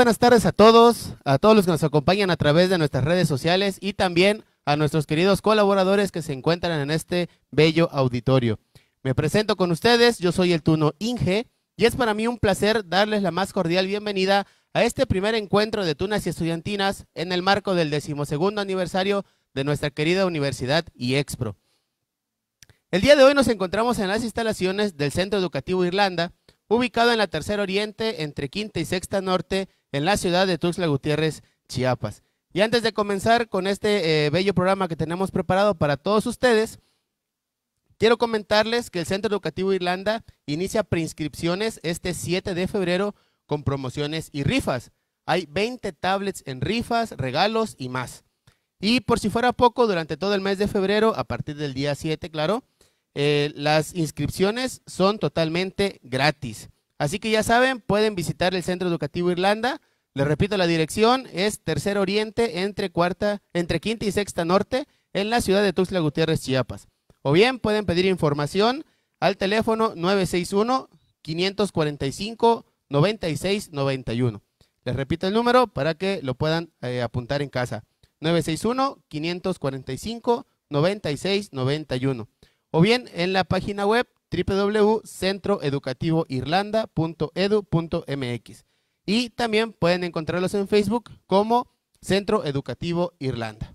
buenas tardes a todos, a todos los que nos acompañan a través de nuestras redes sociales y también a nuestros queridos colaboradores que se encuentran en este bello auditorio. Me presento con ustedes, yo soy el Tuno Inge y es para mí un placer darles la más cordial bienvenida a este primer encuentro de tunas y estudiantinas en el marco del decimosegundo aniversario de nuestra querida Universidad y Expro. El día de hoy nos encontramos en las instalaciones del Centro Educativo Irlanda, ubicado en la Tercera Oriente, entre Quinta y Sexta Norte, en la ciudad de Tuxtla Gutiérrez, Chiapas. Y antes de comenzar con este eh, bello programa que tenemos preparado para todos ustedes, quiero comentarles que el Centro Educativo Irlanda inicia preinscripciones este 7 de febrero con promociones y rifas. Hay 20 tablets en rifas, regalos y más. Y por si fuera poco, durante todo el mes de febrero, a partir del día 7, claro, eh, las inscripciones son totalmente gratis. Así que ya saben, pueden visitar el Centro Educativo Irlanda. Les repito, la dirección es Tercer Oriente entre, cuarta, entre Quinta y Sexta Norte en la ciudad de Tuxtla Gutiérrez, Chiapas. O bien pueden pedir información al teléfono 961-545-9691. Les repito el número para que lo puedan eh, apuntar en casa. 961-545-9691 o bien en la página web www.centroeducativoirlanda.edu.mx. Y también pueden encontrarlos en Facebook como Centro Educativo Irlanda.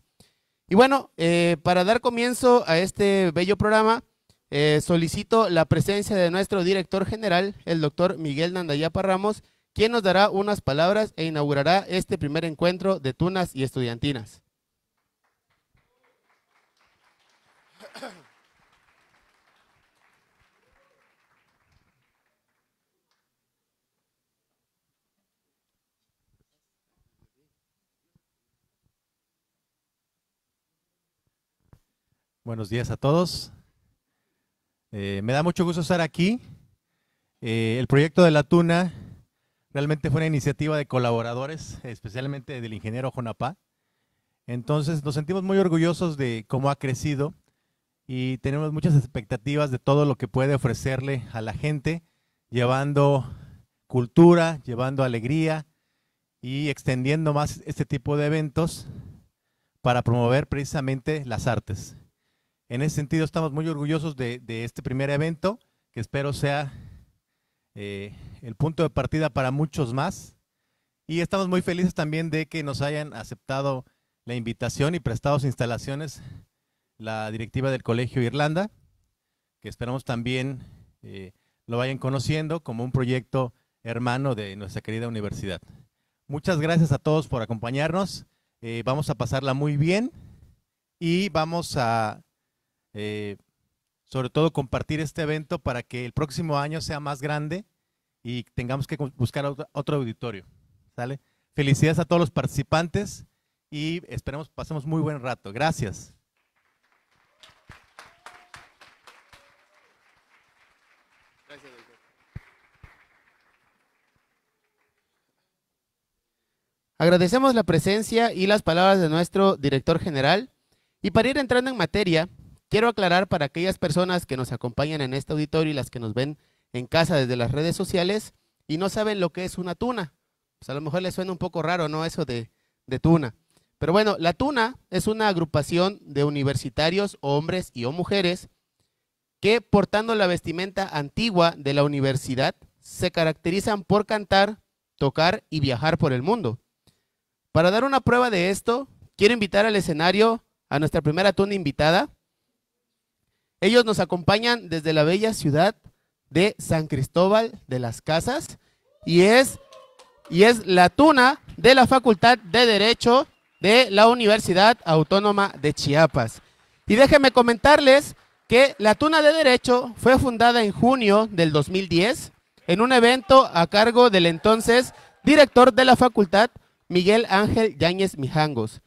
Y bueno, eh, para dar comienzo a este bello programa, eh, solicito la presencia de nuestro director general, el doctor Miguel Nandayapa Ramos, quien nos dará unas palabras e inaugurará este primer encuentro de tunas y estudiantinas. Buenos días a todos. Eh, me da mucho gusto estar aquí. Eh, el proyecto de la tuna realmente fue una iniciativa de colaboradores, especialmente del ingeniero Jonapá. Entonces nos sentimos muy orgullosos de cómo ha crecido y tenemos muchas expectativas de todo lo que puede ofrecerle a la gente, llevando cultura, llevando alegría y extendiendo más este tipo de eventos para promover precisamente las artes. En ese sentido, estamos muy orgullosos de, este primer evento, que espero sea eh, el punto de partida para muchos más. Y estamos muy felices también de que nos hayan aceptado la invitación y prestado sus instalaciones la directiva del Colegio Irlanda, que esperamos también eh, lo vayan conociendo como un proyecto hermano de nuestra querida universidad. Muchas gracias a todos por acompañarnos. Eh, vamos a pasarla muy bien y vamos a eh, sobre todo compartir este evento para que el próximo año sea más grande y tengamos que buscar otro, auditorio. ¿sale? Felicidades a todos los participantes y esperemos pasemos muy buen rato. Gracias. Agradecemos la presencia y las palabras de nuestro director general. Y para ir entrando en materia, Quiero aclarar para aquellas personas que nos acompañan en este auditorio y las que nos ven en casa desde las redes sociales y no saben lo que es una tuna. Pues a lo mejor les suena un poco raro, ¿no? Eso de, de tuna. Pero bueno, la tuna es una agrupación de universitarios, hombres y o mujeres, que portando la vestimenta antigua de la universidad, se caracterizan por cantar, tocar y viajar por el mundo. Para dar una prueba de esto, quiero invitar al escenario a nuestra primera tuna invitada, ellos nos acompañan desde la bella ciudad de San Cristóbal de las Casas y es, y es la tuna de la Facultad de Derecho de la Universidad Autónoma de Chiapas. Y déjenme comentarles que la Tuna de Derecho fue fundada en junio del 2010 en un evento a cargo del entonces director de la facultad, Miguel Ángel Yáñez Mijangos.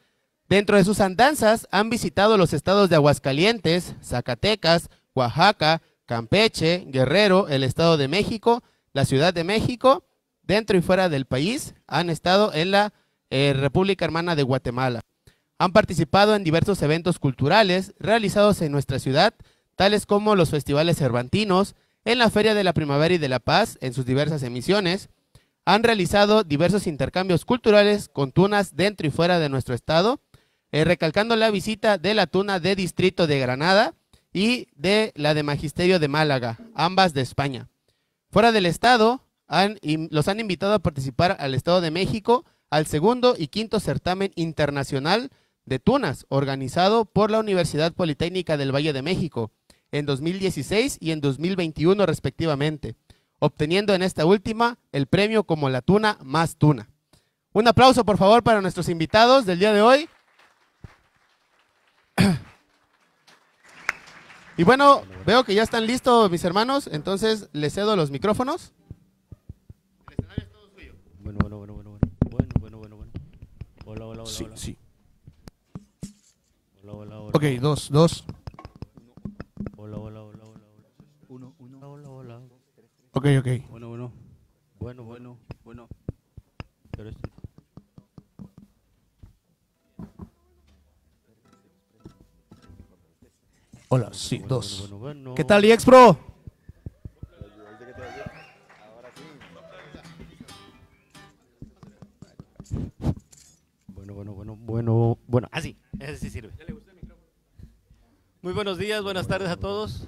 Dentro de sus andanzas han visitado los estados de Aguascalientes, Zacatecas, Oaxaca, Campeche, Guerrero, el Estado de México, la Ciudad de México, dentro y fuera del país, han estado en la eh, República Hermana de Guatemala. Han participado en diversos eventos culturales realizados en nuestra ciudad, tales como los festivales cervantinos, en la Feria de la Primavera y de la Paz, en sus diversas emisiones. han realizado diversos intercambios culturales con tunas dentro y fuera de nuestro estado, eh, recalcando la visita de la tuna de Distrito de Granada y de la de Magisterio de Málaga, ambas de España. Fuera del estado, los han invitado a participar al Estado de México al segundo y quinto certamen internacional de tunas, organizado por la Universidad Politécnica del Valle de México en 2016 y en 2021 respectivamente, obteniendo en esta última el premio como la tuna más tuna. Un aplauso por favor para nuestros invitados del día de hoy. Y bueno, veo que ya están listos mis hermanos, entonces les cedo los micrófonos. Bueno, bueno, bueno, bueno, bueno, bueno, bueno, bueno. Hola, hola, hola. Sí, hola. sí. Hola, hola, hola. Ok, dos, dos. Hola, hola, hola, hola. Uno, uno. Hola, hola, hola. Ok, ok. Bueno, bueno, Bueno, bueno, bueno. pero esto. Hola, sí, bueno, dos. Bueno, bueno, bueno. ¿Qué tal, IEXPRO? Bueno, bueno, bueno, bueno, bueno. Así, ese sí sirve. Muy buenos días, buenas tardes a todos.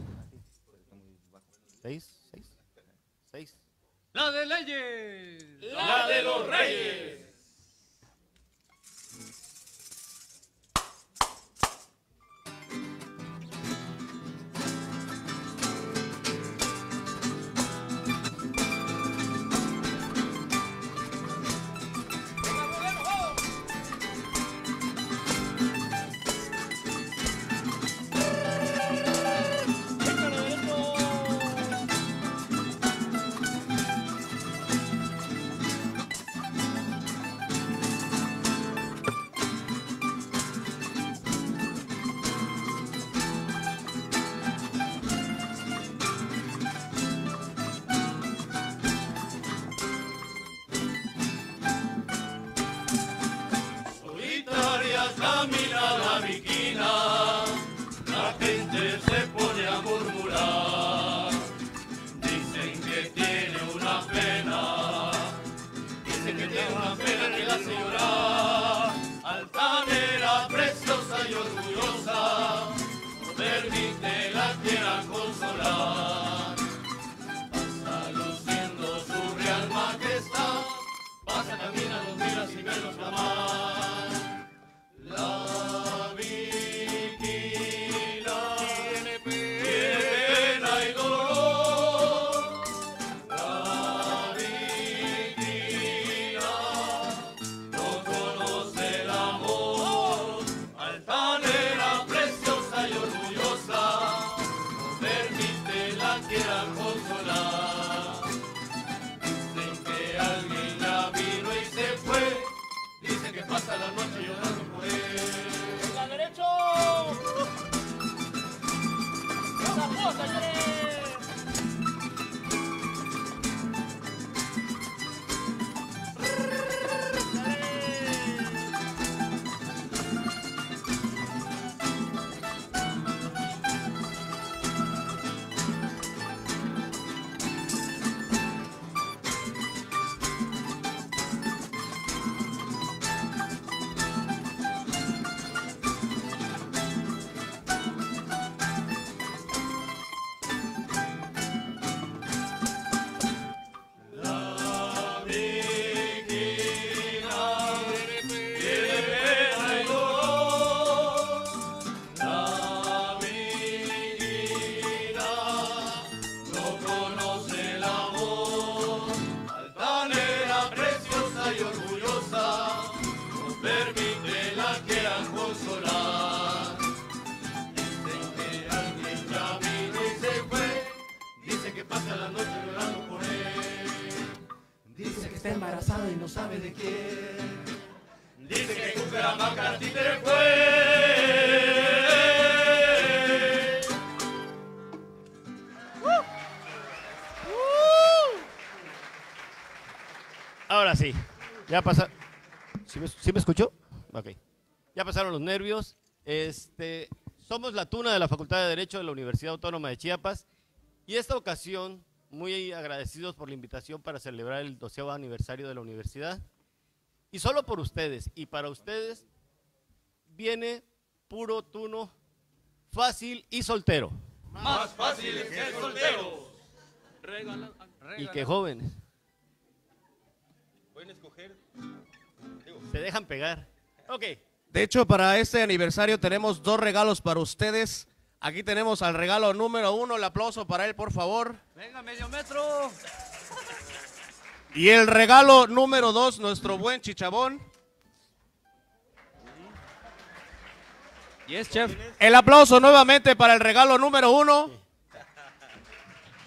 ¿Seis? ¿Seis? ¿Seis? ¡La de leyes! ¡La de los reyes! Ya pasa. ¿Sí me, sí me escuchó? Ok. Ya pasaron los nervios. Este, somos la tuna de la Facultad de Derecho de la Universidad Autónoma de Chiapas y esta ocasión muy agradecidos por la invitación para celebrar el 12 aniversario de la universidad. Y solo por ustedes y para ustedes viene puro tuno, fácil y soltero. Más fáciles que solteros. Y que jóvenes. Pueden escoger. Se dejan pegar. Ok. De hecho, para este aniversario tenemos dos regalos para ustedes. Aquí tenemos al regalo número uno. El aplauso para él, por favor. Venga, medio metro. Y el regalo número dos, nuestro buen chichabón. Yes, chef. El aplauso nuevamente para el regalo número uno.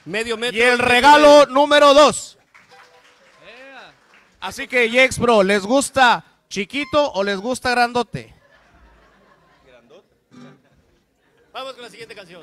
Medio metro. Y el regalo número dos. Así que, Yex Bro, ¿les gusta chiquito o les gusta grandote? Vamos con la siguiente canción.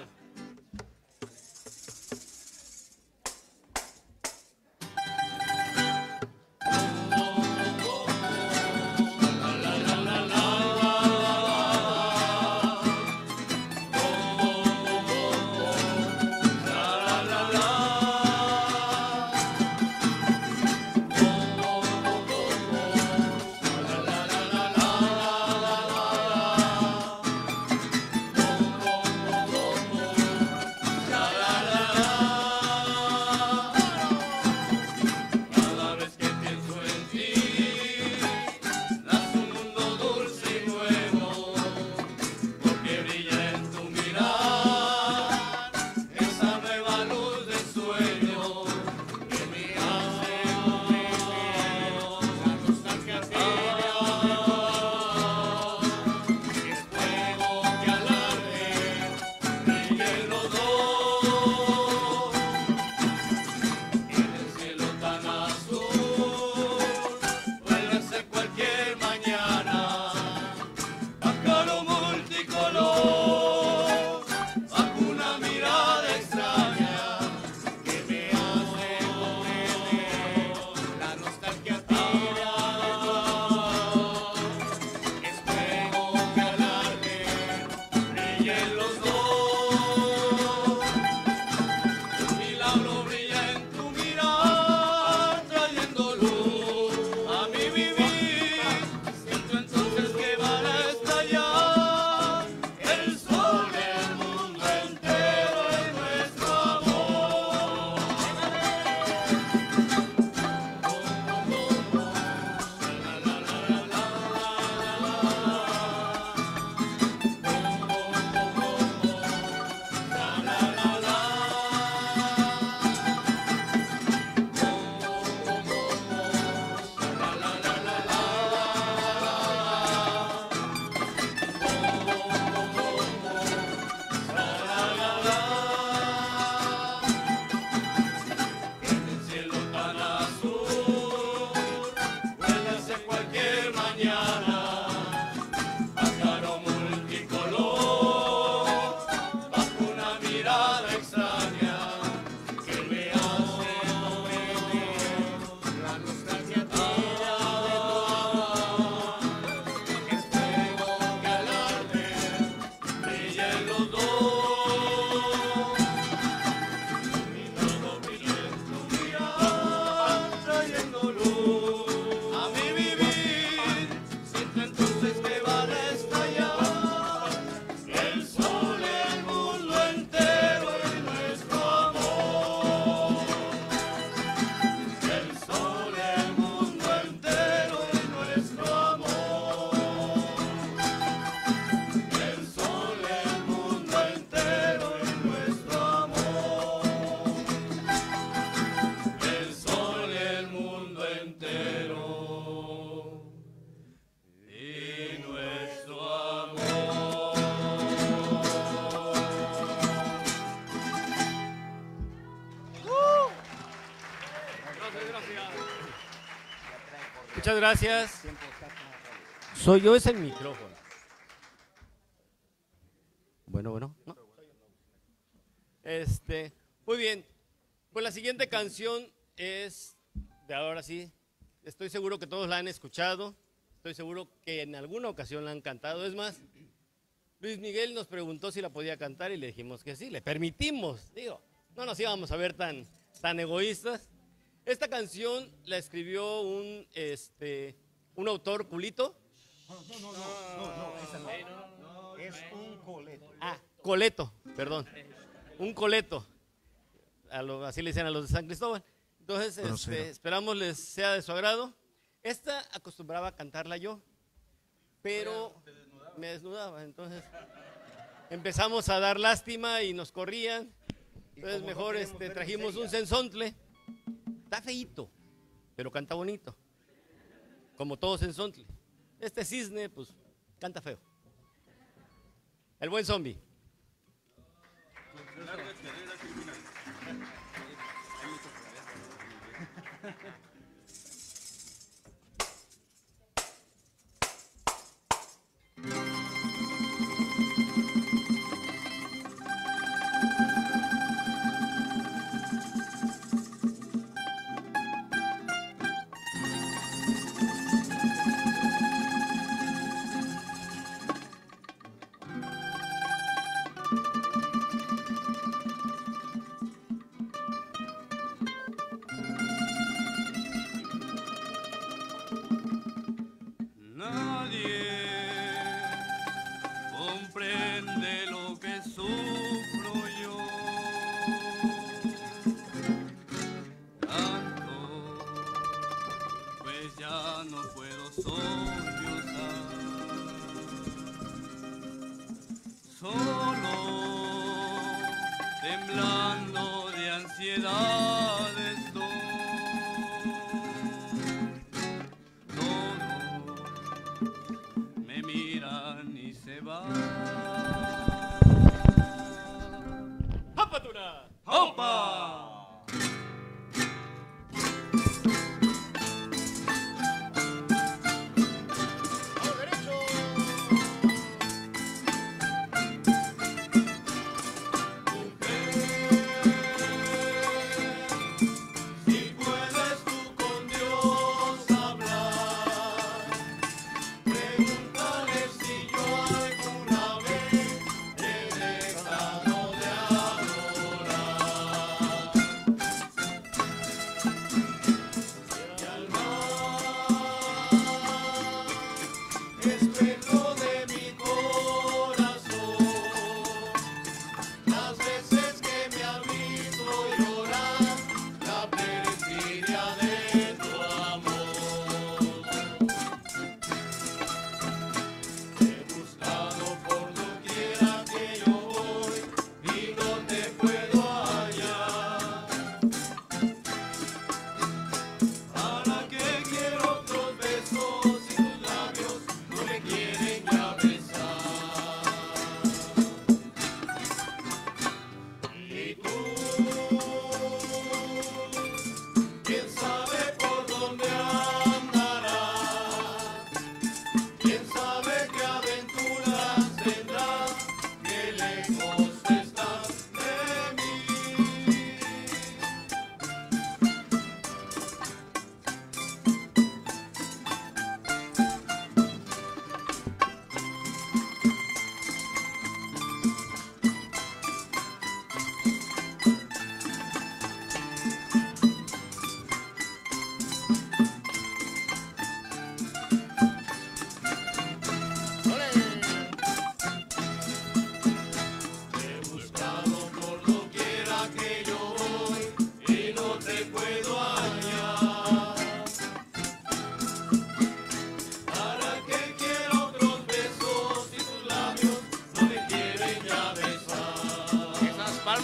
Muchas gracias. Soy yo, es el micrófono. Bueno, bueno. no. Este, muy bien. Pues la siguiente canción es de ahora sí. Estoy seguro que todos la han escuchado. Estoy seguro que en alguna ocasión la han cantado. Es más, Luis Miguel nos preguntó si la podía cantar y le dijimos que sí. Le permitimos. Digo, no nos íbamos a ver tan, tan egoístas. Esta canción la escribió un, este, un autor culito. Es un coleto. Ah, coleto, perdón. Un coleto. A lo- así le dicen a los de San Cristóbal. Entonces, este, esperamos les sea de su agrado. Esta acostumbraba a cantarla yo, pero me desnudaba. Entonces, empezamos a dar lástima y nos corrían. Entonces, mejor este, trajimos un sensontle. Está feíto, pero canta bonito. Como todo sensontle. Este cisne, pues, canta feo. El buen zombie.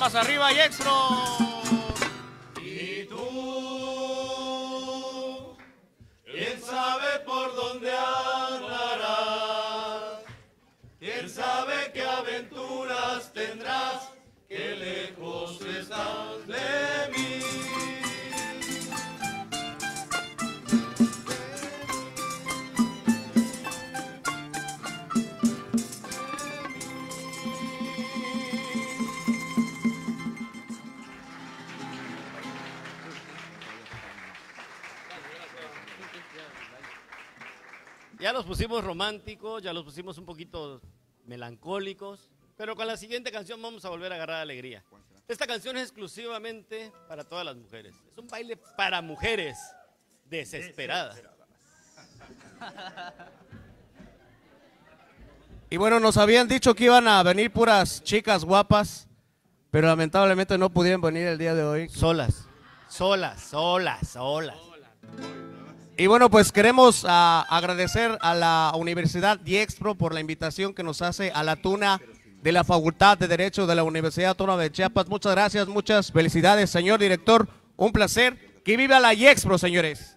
Palmas arriba y pusimos románticos, ya los pusimos un poquito melancólicos, pero con la siguiente canción vamos a volver a agarrar alegría. Esta canción es exclusivamente para todas las mujeres. Es un baile para mujeres desesperadas. Y bueno, nos habían dicho que iban a venir puras chicas guapas, pero lamentablemente no pudieron venir el día de hoy. Solas, solas, solas, solas. Y bueno, pues queremos ah, agradecer a la Universidad Diexpro por la invitación que nos hace a la Tuna de la Facultad de Derecho de la Universidad Autónoma de Chiapas. Muchas gracias, muchas felicidades, señor director. Un placer. Que viva la Diexpro, señores.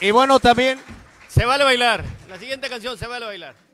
Y bueno, también Se vale bailar. La siguiente canción se vale bailar.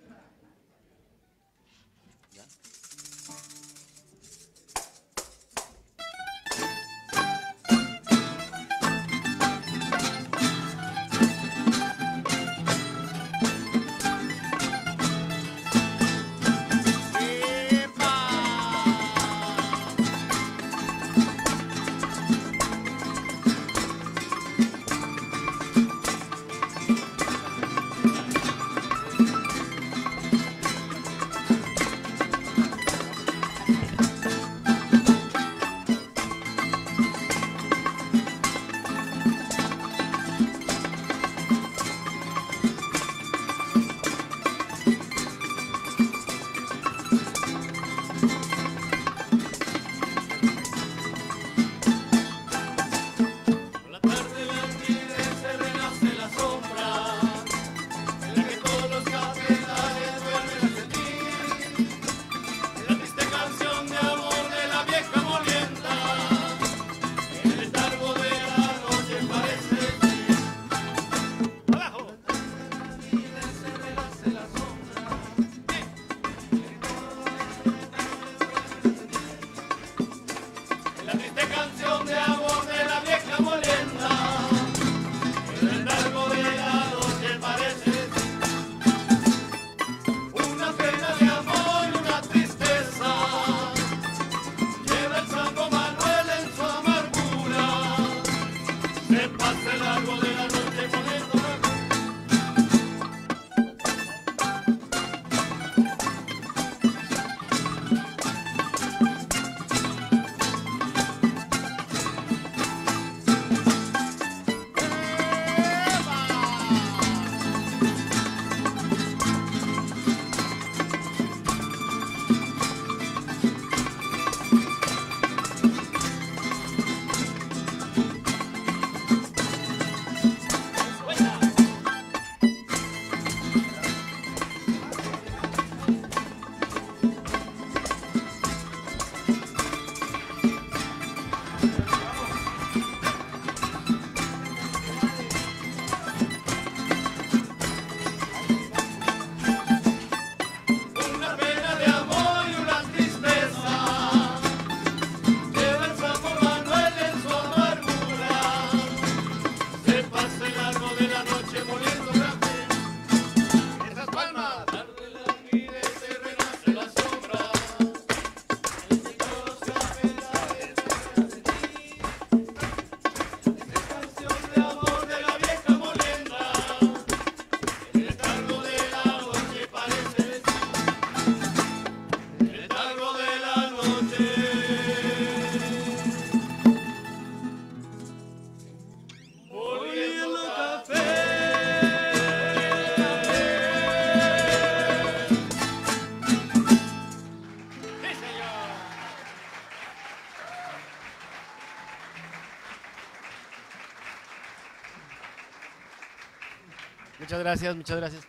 Muchas gracias, muchas gracias.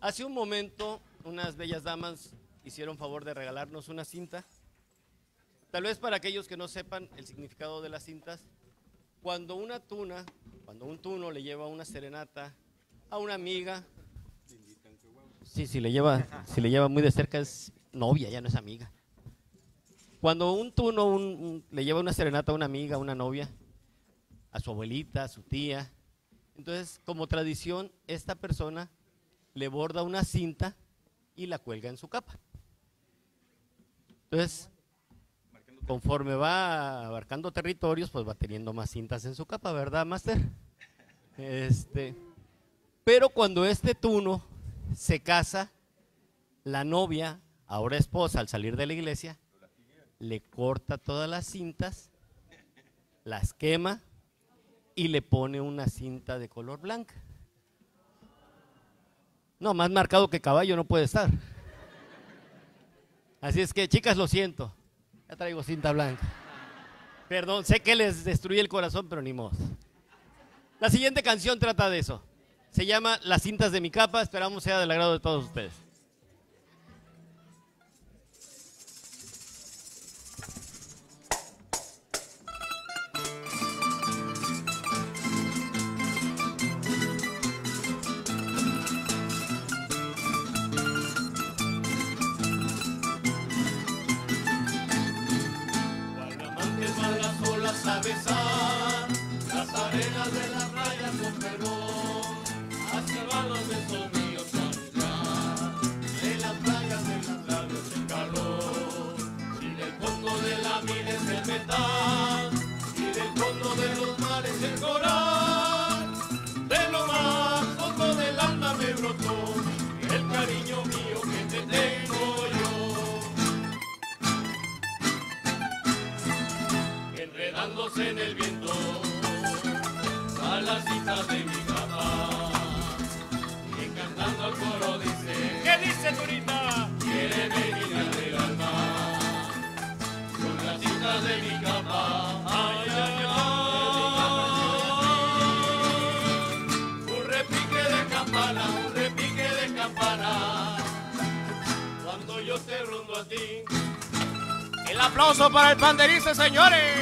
Hace un momento, unas bellas damas hicieron favor de regalarnos una cinta. Tal vez para aquellos que no sepan el significado de las cintas, cuando una tuna, cuando un tuno le lleva una serenata a una amiga, sí, si le lleva, si le lleva muy de cerca es novia, ya no es amiga. Cuando un tuno un- un- le lleva una serenata a una amiga, a una novia, a su abuelita, a su tía, entonces como tradición esta persona le borda una cinta y la cuelga en su capa. Entonces, conforme va abarcando territorios, pues va teniendo más cintas en su capa, ¿verdad, Master? Este, pero cuando este tuno se casa, la novia, ahora esposa, al salir de la iglesia, le corta todas las cintas, las quema y le pone una cinta de color blanca. No, más marcado que caballo no puede estar. Así es que, chicas, lo siento. Ya traigo cinta blanca. Perdón, sé que les destruí el corazón, pero ni modo. La siguiente canción trata de eso. Se llama Las cintas de mi capa. Esperamos sea del agrado de todos ustedes. Aplauso para el panderista, señores.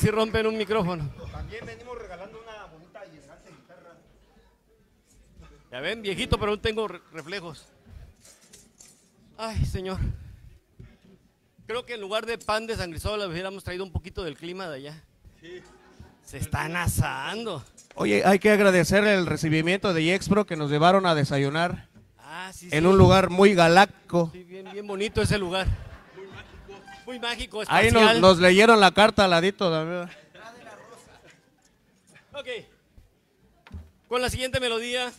Casi rompen un micrófono. También venimos regalando una bonita y elegante guitarra. Ya ven, viejito, pero aún tengo re- reflejos. Ay, señor. Creo que en lugar de pan de San Cristóbal hubiéramos traído un poquito del clima de allá. Se están asando. Oye, hay que agradecer el recibimiento de Yexpro que nos llevaron a desayunar Ah, sí, en sí. un lugar muy galáctico. Sí, bien, bien bonito ese lugar. Muy mágico, Ahí espacial. nos, nos leyeron la carta al ladito. también. Ok. Con la siguiente melodía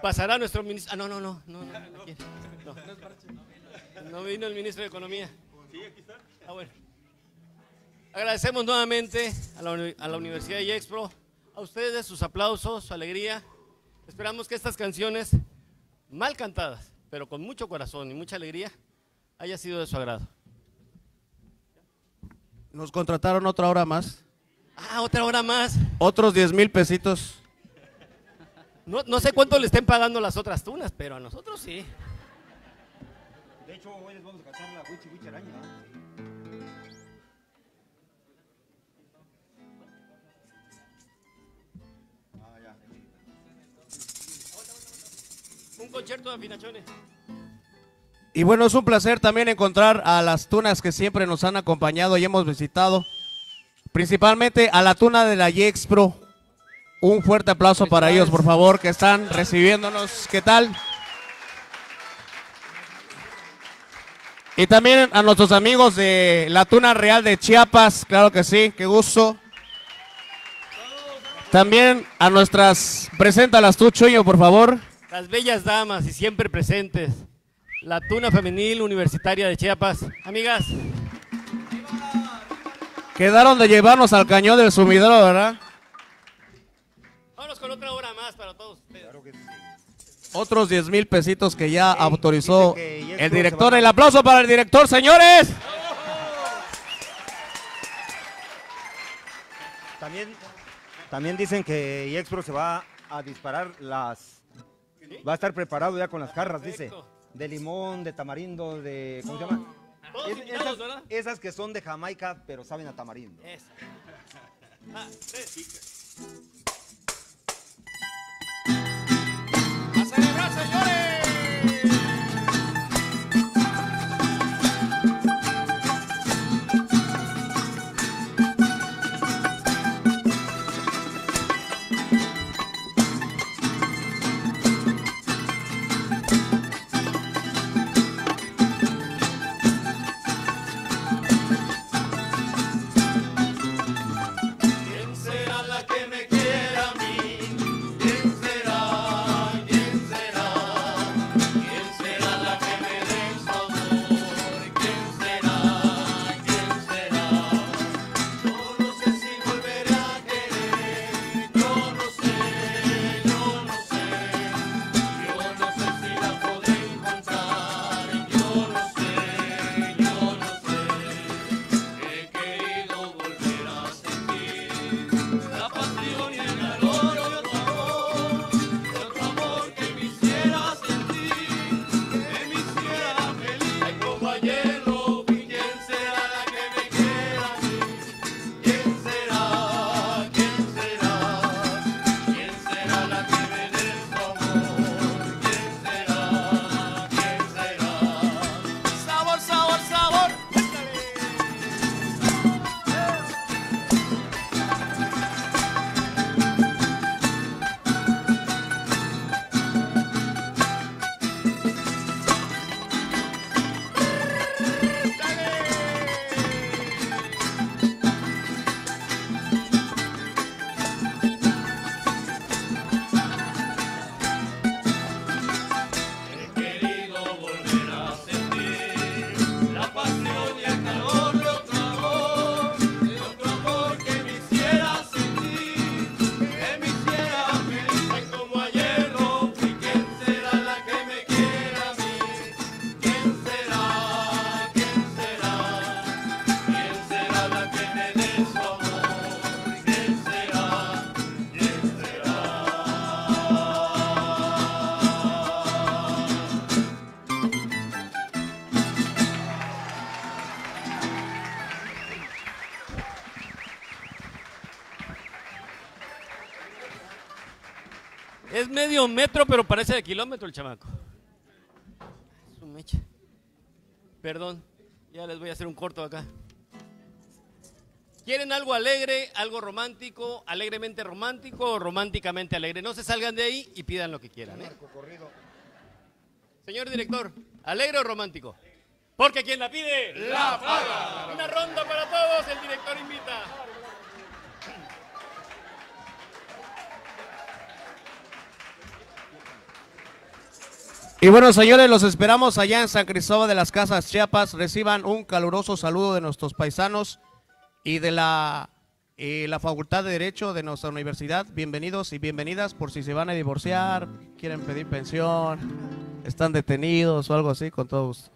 pasará nuestro ministro. Ah, no, no, no. No, no, no, vino el ministro de Economía. Sí, aquí está. Ah, bueno. Agradecemos nuevamente a la, uni- a la Universidad de Yexpro, a ustedes sus aplausos, su alegría. Esperamos que estas canciones, mal cantadas, pero con mucho corazón y mucha alegría, haya sido de su agrado. Nos contrataron otra hora más. Ah, otra hora más. Otros 10 mil pesitos. No, no sé cuánto le estén pagando las otras tunas, pero a nosotros sí. De hecho, hoy les vamos a cantar la Wichi Wichi Araña. Ah, ya. Un concierto de afinachones. Y bueno, es un placer también encontrar a las tunas que siempre nos han acompañado y hemos visitado. Principalmente a la tuna de la Yexpro. Un fuerte aplauso para ellos, por favor, que están recibiéndonos. ¿Qué tal? Y también a nuestros amigos de la Tuna Real de Chiapas, claro que sí, qué gusto. También a nuestras, preséntalas tú, Chuyo, por favor. las bellas damas y siempre presentes, la Tuna Femenil Universitaria de Chiapas. Amigas, Quedaron de llevarnos al cañón del sumidero, ¿verdad? vámonos con otra hora más para todos ustedes. Otros 10 mil pesitos que ya autorizó dicen que ya el director. El aplauso para el director, señores. También, también dicen que Yexpro se va a disparar las... Va a estar preparado ya con las jarras, dice. De limón, de tamarindo, de... ¿Cómo se llama? Todos Es- esas, ¿verdad? esas que son de Jamaica, pero saben a tamarindo. Eso. Ah, tres. ¡A celebrar, señores! Medio metro, pero parece de kilómetro el chamaco. Es un mecha. Perdón, ya les voy a hacer un corto acá. ¿Quieren algo alegre, algo romántico, alegremente romántico o románticamente alegre? No se salgan de ahí y pidan lo que quieran. ¿eh? Señor director, ¿alegre o romántico? Porque quien la pide, la paga. Una ronda para todos, el director invita. Y bueno, señores, los esperamos allá en San Cristóbal de las Casas, Chiapas. Reciban un caluroso saludo de nuestros paisanos y de la, la Facultad de Derecho de nuestra universidad. Bienvenidos y bienvenidas por si se van a divorciar, quieren pedir pensión, están detenidos o algo así, con todo gusto.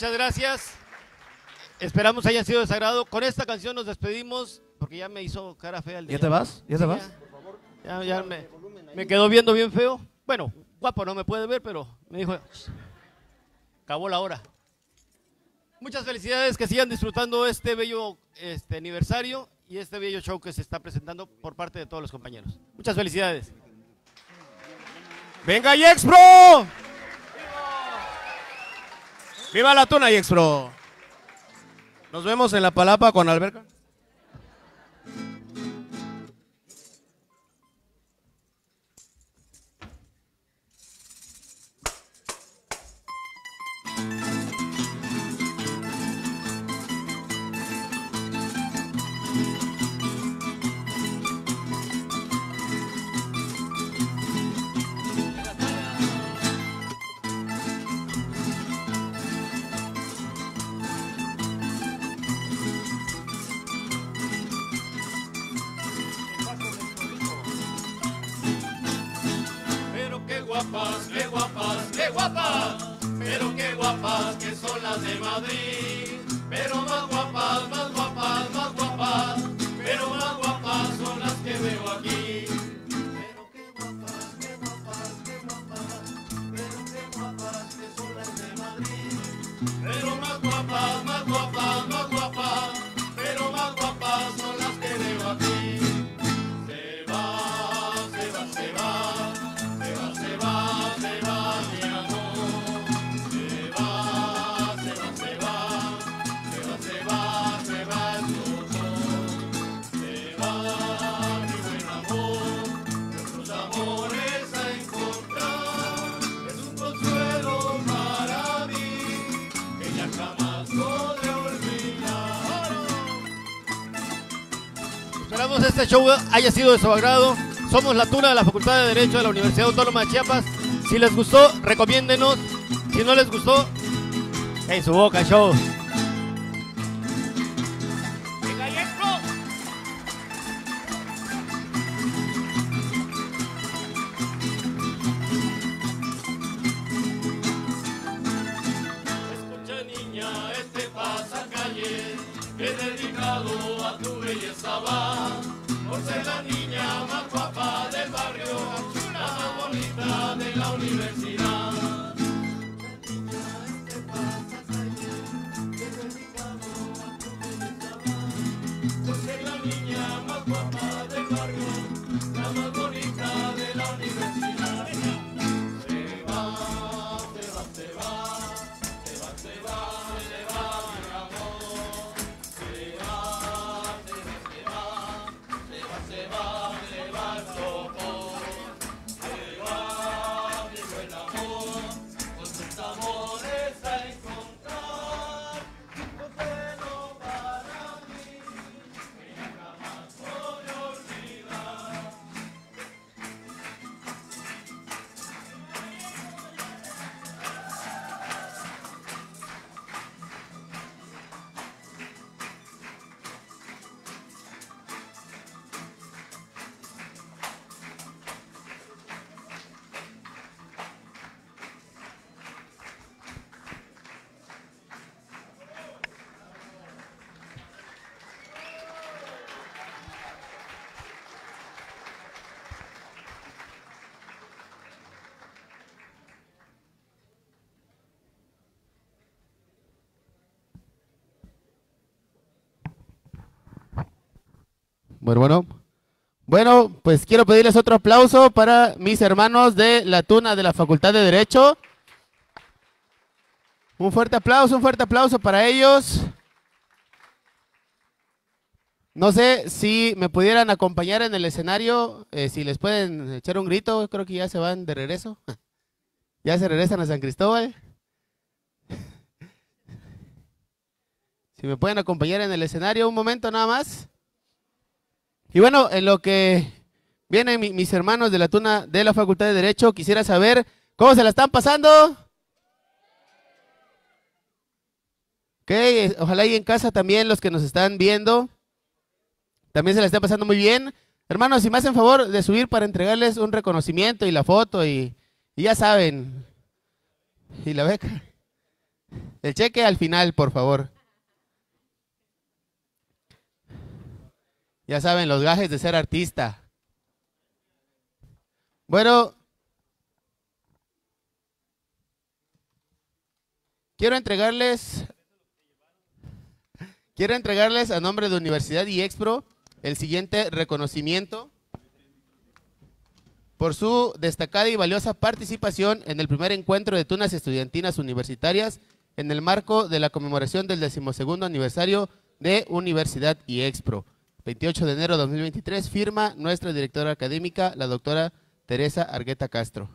Muchas gracias. Esperamos haya sido desagrado. Con esta canción nos despedimos porque ya me hizo cara fea el de ¿Ya te vas? ¿Ya te Sí, vas? Ya, ya me, me quedó viendo bien feo. Bueno, guapo no me puede ver, pero me dijo, acabó la hora. Muchas felicidades, que sigan disfrutando este bello este, aniversario y este bello show que se está presentando por parte de todos los compañeros. Muchas felicidades. ¡Venga, Yexpro! ¡Viva la tuna, Yexpro! Nos vemos en la palapa con Alberca. Guapas, qué guapas, qué guapas, pero qué guapas que son las de Madrid. Pero más este show haya sido de su agrado. Somos la Tuna de la Facultad de Derecho de la Universidad Autónoma de Chiapas. Si les gustó, recomiéndenos. Si no les gustó, en su boca, show. Bueno, bueno. Bueno, pues quiero pedirles otro aplauso para mis hermanos de la Tuna de la Facultad de Derecho. Un fuerte aplauso, un fuerte aplauso para ellos. No sé si me pudieran acompañar en el escenario, eh, si les pueden echar un grito, creo que ya se van de regreso. Ya se regresan a San Cristóbal. Si me pueden acompañar en el escenario un momento nada más. Y bueno, en lo que vienen mi- mis hermanos de la Tuna de la Facultad de Derecho, quisiera saber cómo se la están pasando. Ok, ojalá y en casa también los que nos están viendo, también se la están pasando muy bien. Hermanos, si me hacen favor de subir para entregarles un reconocimiento y la foto y, y ya saben. Y la beca. El cheque al final, por favor. Ya saben, los gajes de ser artista. Bueno, quiero entregarles, quiero entregarles a nombre de Universidad y Expro el siguiente reconocimiento por su destacada y valiosa participación en el primer encuentro de tunas estudiantinas universitarias en el marco de la conmemoración del decimosegundo aniversario de Universidad y Expro. 28 de enero de 2023, firma nuestra directora académica, la doctora Teresa Argueta Castro.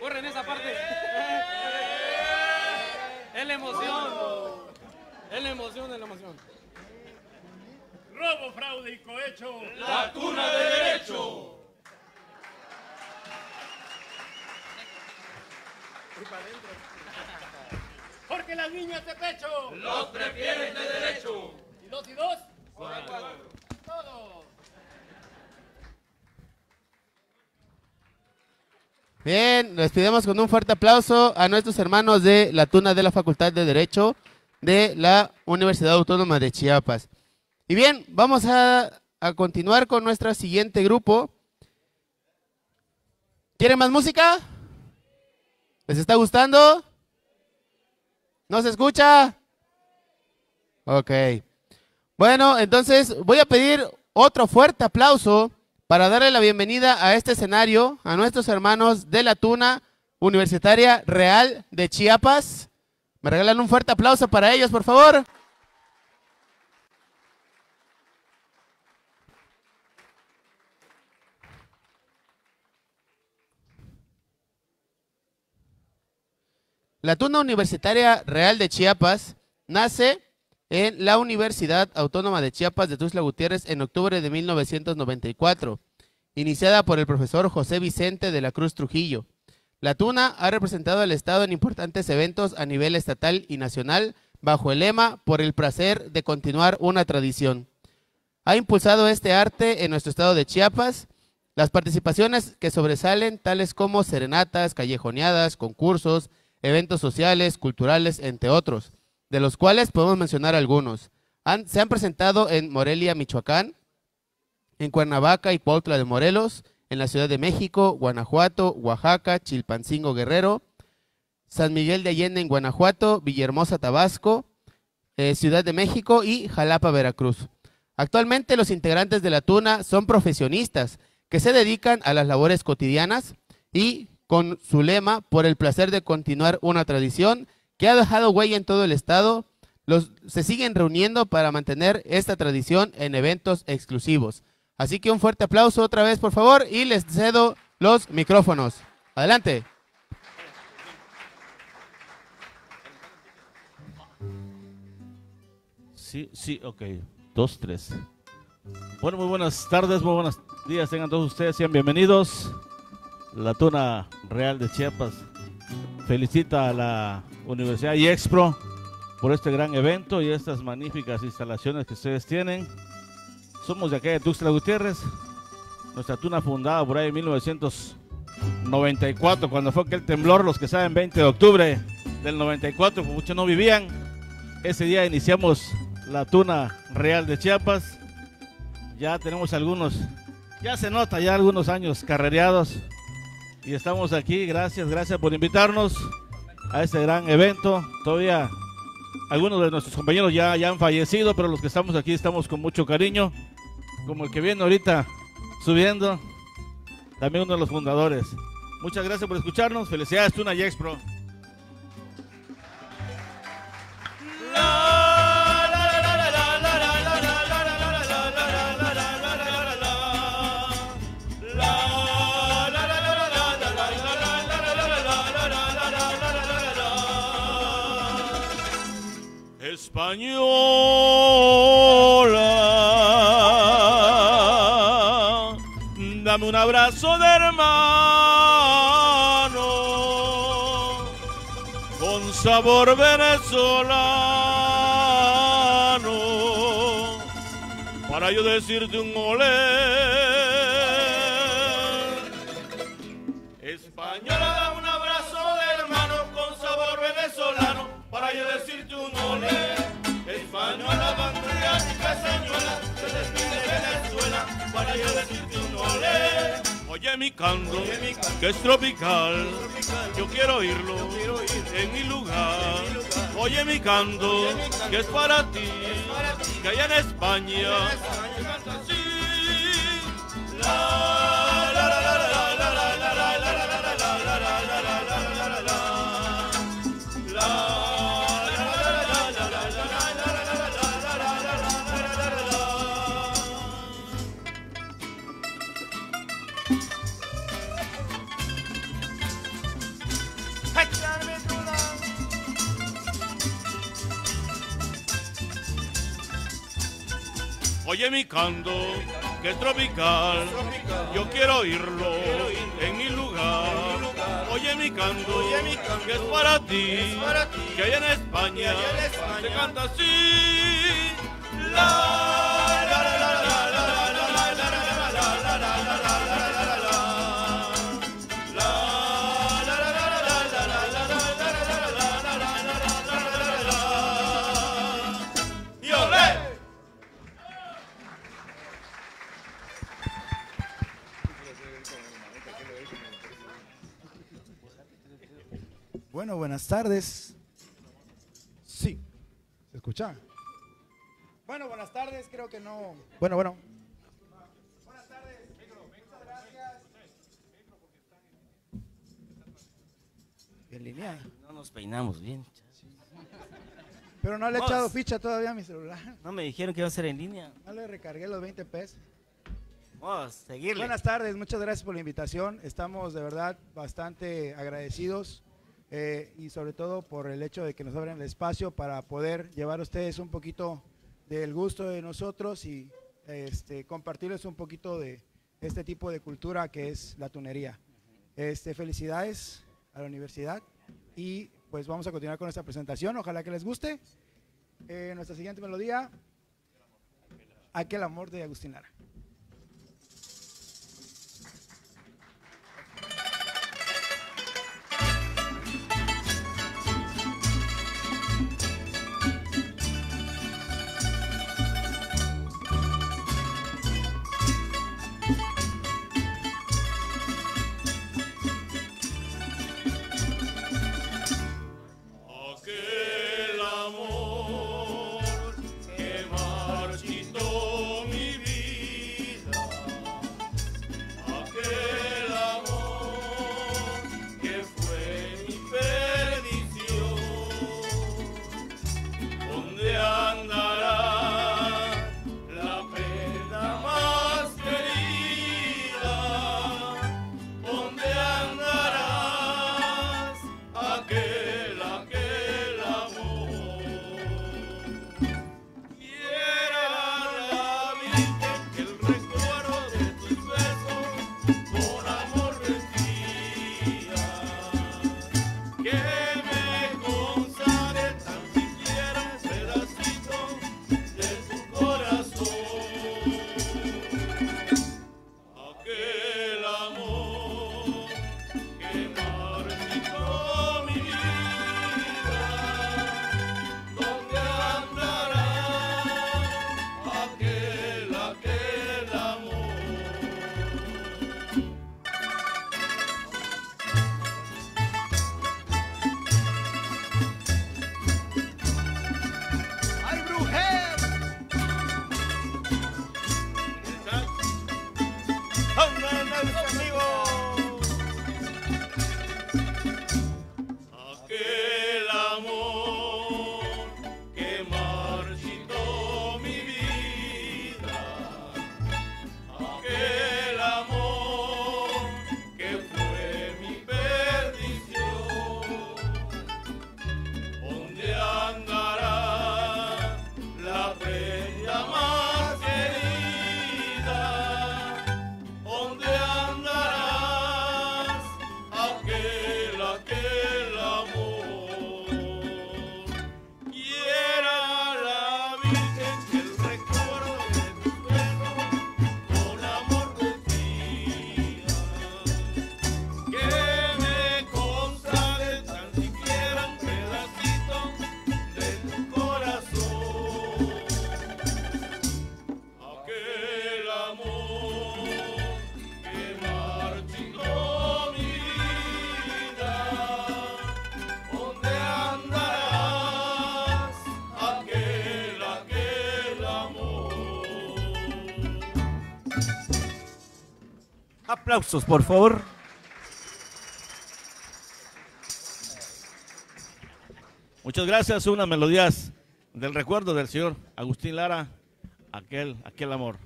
Corre en esa parte. Es la emoción. Es la emoción, es la emoción. Robo, fraude y cohecho. La tuna de derecho. Porque las niñas de pecho. Los prefieren de derecho. ¿Y dos y dos? Todo. Bien, les pedimos con un fuerte aplauso a nuestros hermanos de la Tuna de la Facultad de Derecho de la Universidad Autónoma de Chiapas. Y bien, vamos a, a continuar con nuestro siguiente grupo. ¿Quieren más música? ¿Les está gustando? ¿No se escucha? Ok. Bueno, entonces voy a pedir otro fuerte aplauso para darle la bienvenida a este escenario a nuestros hermanos de la Tuna Universitaria Real de Chiapas. ¿Me regalan un fuerte aplauso para ellos, por favor? La Tuna Universitaria Real de Chiapas nace en la Universidad Autónoma de Chiapas de Tuxtla Gutiérrez en octubre de 1994, iniciada por el profesor José Vicente de la Cruz Trujillo. La Tuna ha representado al Estado en importantes eventos a nivel estatal y nacional bajo el lema Por el placer de continuar una tradición. Ha impulsado este arte en nuestro estado de Chiapas. Las participaciones que sobresalen, tales como serenatas, callejoneadas, concursos, eventos sociales, culturales, entre otros, de los cuales podemos mencionar algunos. Se han presentado en Morelia, Michoacán, en Cuernavaca y Pautla de Morelos, en la Ciudad de México, Guanajuato, Oaxaca, Chilpancingo, Guerrero, San Miguel de Allende en Guanajuato, Villahermosa, Tabasco, eh, Ciudad de México y Jalapa, Veracruz. Actualmente los integrantes de la Tuna son profesionistas que se dedican a las labores cotidianas y con su lema, por el placer de continuar una tradición que ha dejado huella en todo el estado, los, se siguen reuniendo para mantener esta tradición en eventos exclusivos. Así que un fuerte aplauso otra vez, por favor, y les cedo los micrófonos. Adelante. Sí, sí, ok. Dos, tres. Bueno, muy buenas tardes, muy buenos días. Tengan todos ustedes, sean bienvenidos. La Tuna Real de Chiapas felicita a la Universidad y Expro por este gran evento y estas magníficas instalaciones que ustedes tienen. Somos de acá de Tuxtla Gutiérrez. Nuestra tuna fundada por ahí en 1994, cuando fue aquel temblor, los que saben, 20 de octubre del 94, pues muchos no vivían. Ese día iniciamos la tuna real de Chiapas. Ya tenemos algunos, ya se nota ya algunos años carrereados. Y estamos aquí, gracias, gracias por invitarnos a este gran evento. Todavía algunos de nuestros compañeros ya, ya han fallecido, pero los que estamos aquí estamos con mucho cariño. Como el que viene ahorita subiendo, también uno de los fundadores. Muchas gracias por escucharnos. Felicidades, Tuna y. un abrazo de hermano con sabor venezolano para yo decirte un olé. Española, da un abrazo de hermano con sabor venezolano para yo decirte un olé. Española, patriótica, señuela, se despide para yo decirte un olé. Oye mi canto, que es tropical, yo quiero oírlo en mi lugar. Oye mi canto, que es para ti, que allá en España Oye mi canto, que es tropical, yo quiero oírlo en mi lugar. Oye mi canto, que es para ti, que allá en España se canta así. Buenas tardes. Sí, ¿se escucha? Bueno, buenas tardes, creo que no. Bueno, bueno. Buenas tardes. Muchas gracias. En línea. No nos peinamos bien. Pero no le he echado ficha todavía a mi celular. No me dijeron que iba a ser en línea. No le recargué los 20 pesos. Vamos, seguirle. Buenas tardes, muchas gracias por la invitación. Estamos de verdad bastante agradecidos eh, y sobre todo por el hecho de que nos abren el espacio para poder llevar a ustedes un poquito del gusto de nosotros y este, compartirles un poquito de este tipo de cultura que es la tunería. Este, felicidades a la universidad y pues vamos a continuar con esta presentación. Ojalá que les guste. Eh, nuestra siguiente melodía, Aquel amor de Agustín Lara. Aplausos, por favor. Muchas gracias. Unas melodías del recuerdo del señor Agustín Lara, aquel, aquel amor.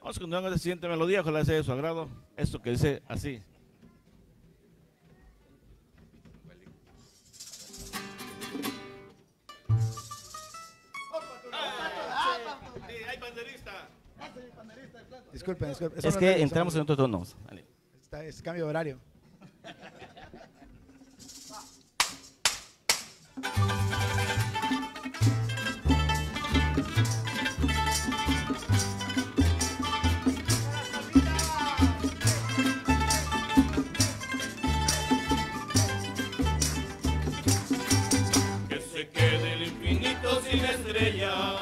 Vamos a continuar con la siguiente melodía, ojalá sea de su agrado. Esto que dice así. Disculpen, disculpen. Es que entramos en otro tono. Vale. Está- es cambio de horario. Que se quede el infinito sin estrellas,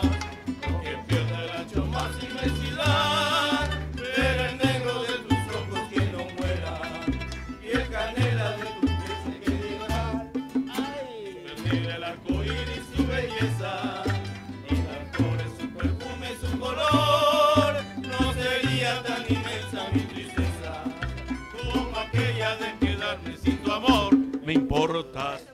Me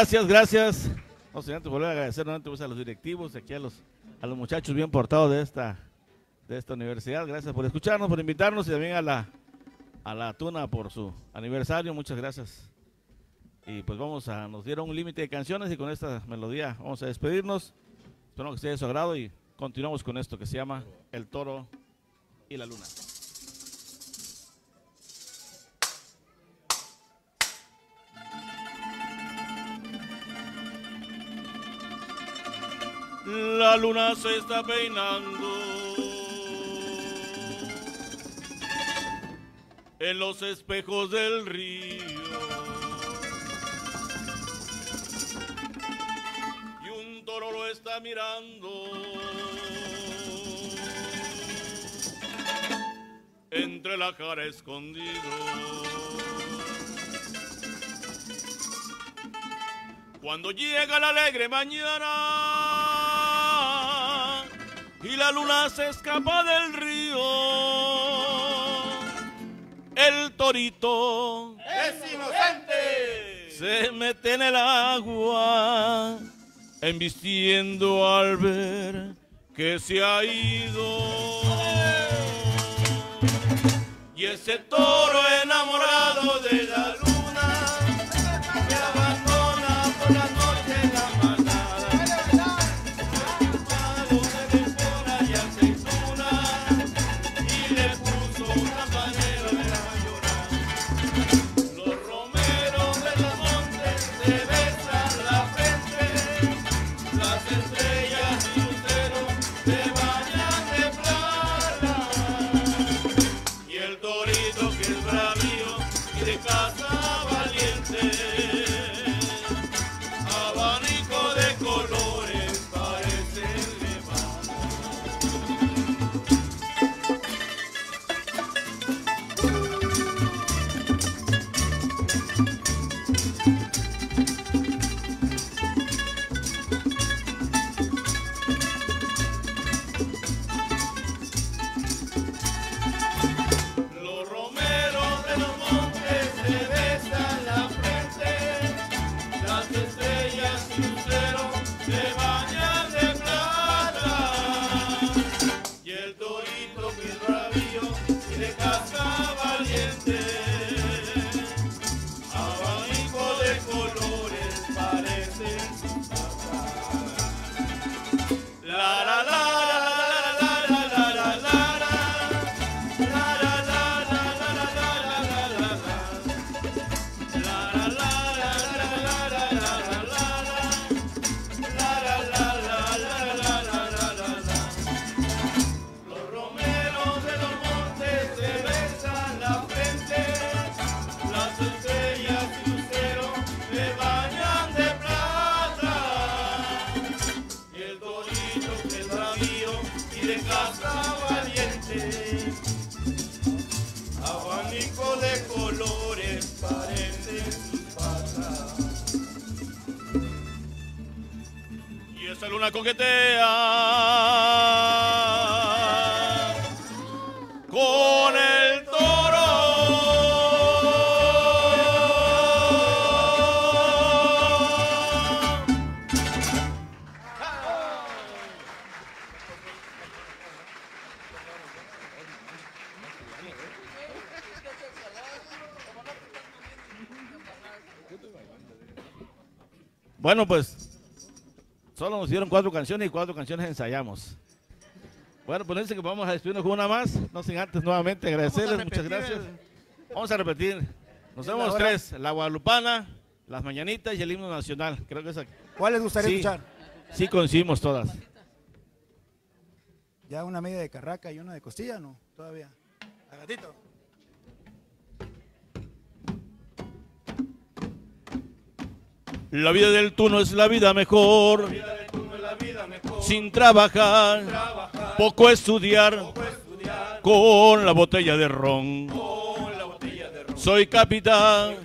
Gracias, gracias. No sé, antes volver a agradecer nuevamente pues, a los directivos, aquí a los, a los muchachos bien portados de esta, de esta universidad. Gracias por escucharnos, por invitarnos y también a la, a la Tuna por su aniversario. Muchas gracias. Y pues vamos a, nos dieron un límite de canciones y con esta melodía vamos a despedirnos. Espero que esté de su agrado y continuamos con esto que se llama El Toro y la Luna. La luna se está peinando en los espejos del río. Y un toro lo está mirando entre la cara escondido. Cuando llega la alegre mañana y la luna se escapa del río, el torito ¡Es inocente! se mete en el agua, embistiendo al ver que se ha ido. Y ese toro enamorado de la luna dieron cuatro canciones y cuatro canciones ensayamos. Bueno, pues dice que vamos a despedirnos con una más, no sin antes nuevamente agradecerles, muchas gracias. Vamos a repetir. Nos Es vemos tres, la guadalupana, las mañanitas y el himno nacional. Creo que esa. ¿Cuál les gustaría Sí, escuchar? Sí, coincidimos todas. Ya una media de carraca y una de costilla, ¿no? Todavía. A gatito. La vida del tuno es la vida mejor. Sin trabajar, poco estudiar, con la botella de ron. Soy capitán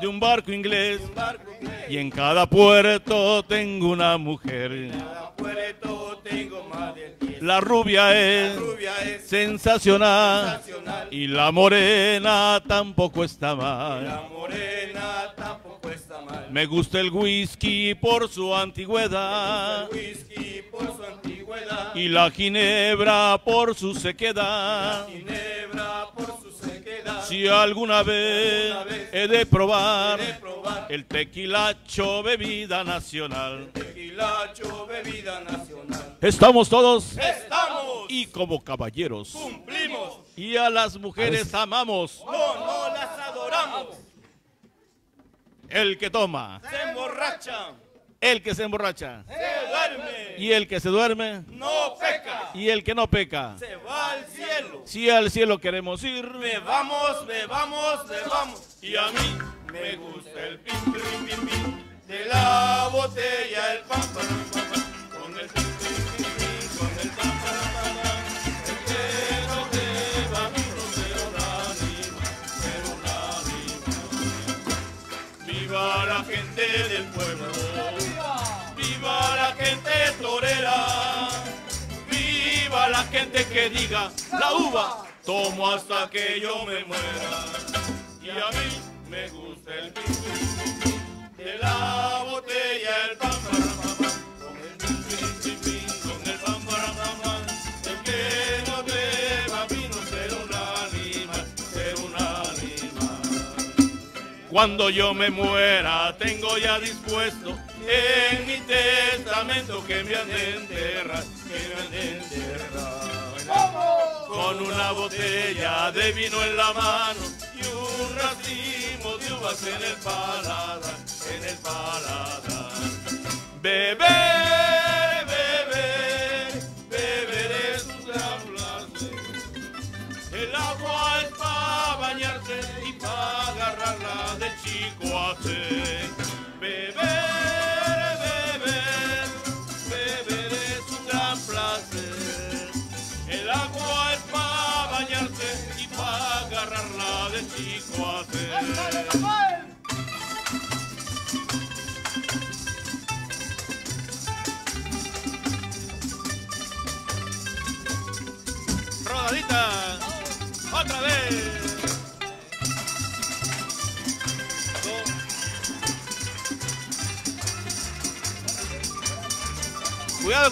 de un barco inglés y en cada puerto tengo una mujer. Puerto tengo más. La rubia es rubia sensacional y la morena tampoco está La mal. morena tampoco está mal. Me gusta el whisky por su antigüedad. El whisky por su antigüedad. y la. Ginebra por su sequedad. Si alguna vez he de probar el tequilacho bebida nacional. tequilacho, bebida nacional. Estamos todos Estamos, y como caballeros cumplimos, y a las mujeres amamos. no, no las adoramos. El que toma, Se emborrachan, el que se emborracha se duerme, y el que se duerme no peca, y el que no peca. se va al cielo. Si al cielo queremos ir, Bebamos, bebamos, bebamos. Y a mí me gusta el pim, pim, pim, pim. De la botella el pam, pam. Con el pim, pim, pim, pim. Con el. El que no beba vino se lo anima, se lo. Viva la gente del pueblo. Viva la gente que diga la uva. Tomo hasta que yo me muera. Y a mí me gusta el pim. de la botella el pam para pam. Con el pim, pim. Con el pam para pam. El que no beba vino será un animal, será un animal. cuando yo me muera, tengo ya dispuesto En mi testamento que me han de enterrar, que me han de enterrar. con una botella de vino en la mano y un racimo de uvas en el paladar, en el paladar. Beber, beber, beber es un. El agua es para bañarse y para agarrarla de chico a hacer.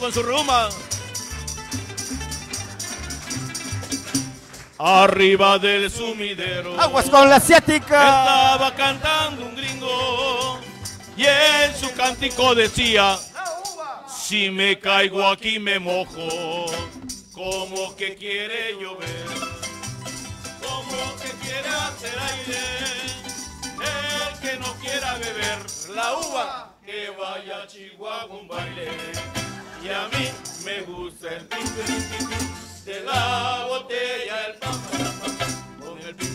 Con su rumba. Arriba del sumidero. Aguas con la asiática. Estaba cantando un gringo y en su cántico decía, si me caigo aquí me mojo, como que quiere llover, como que quiere hacer aire, el que no quiera beber la uva, que vaya a Chihuahua un baile. Y a mí me gusta el pim, de la botella, el pam, con el pim,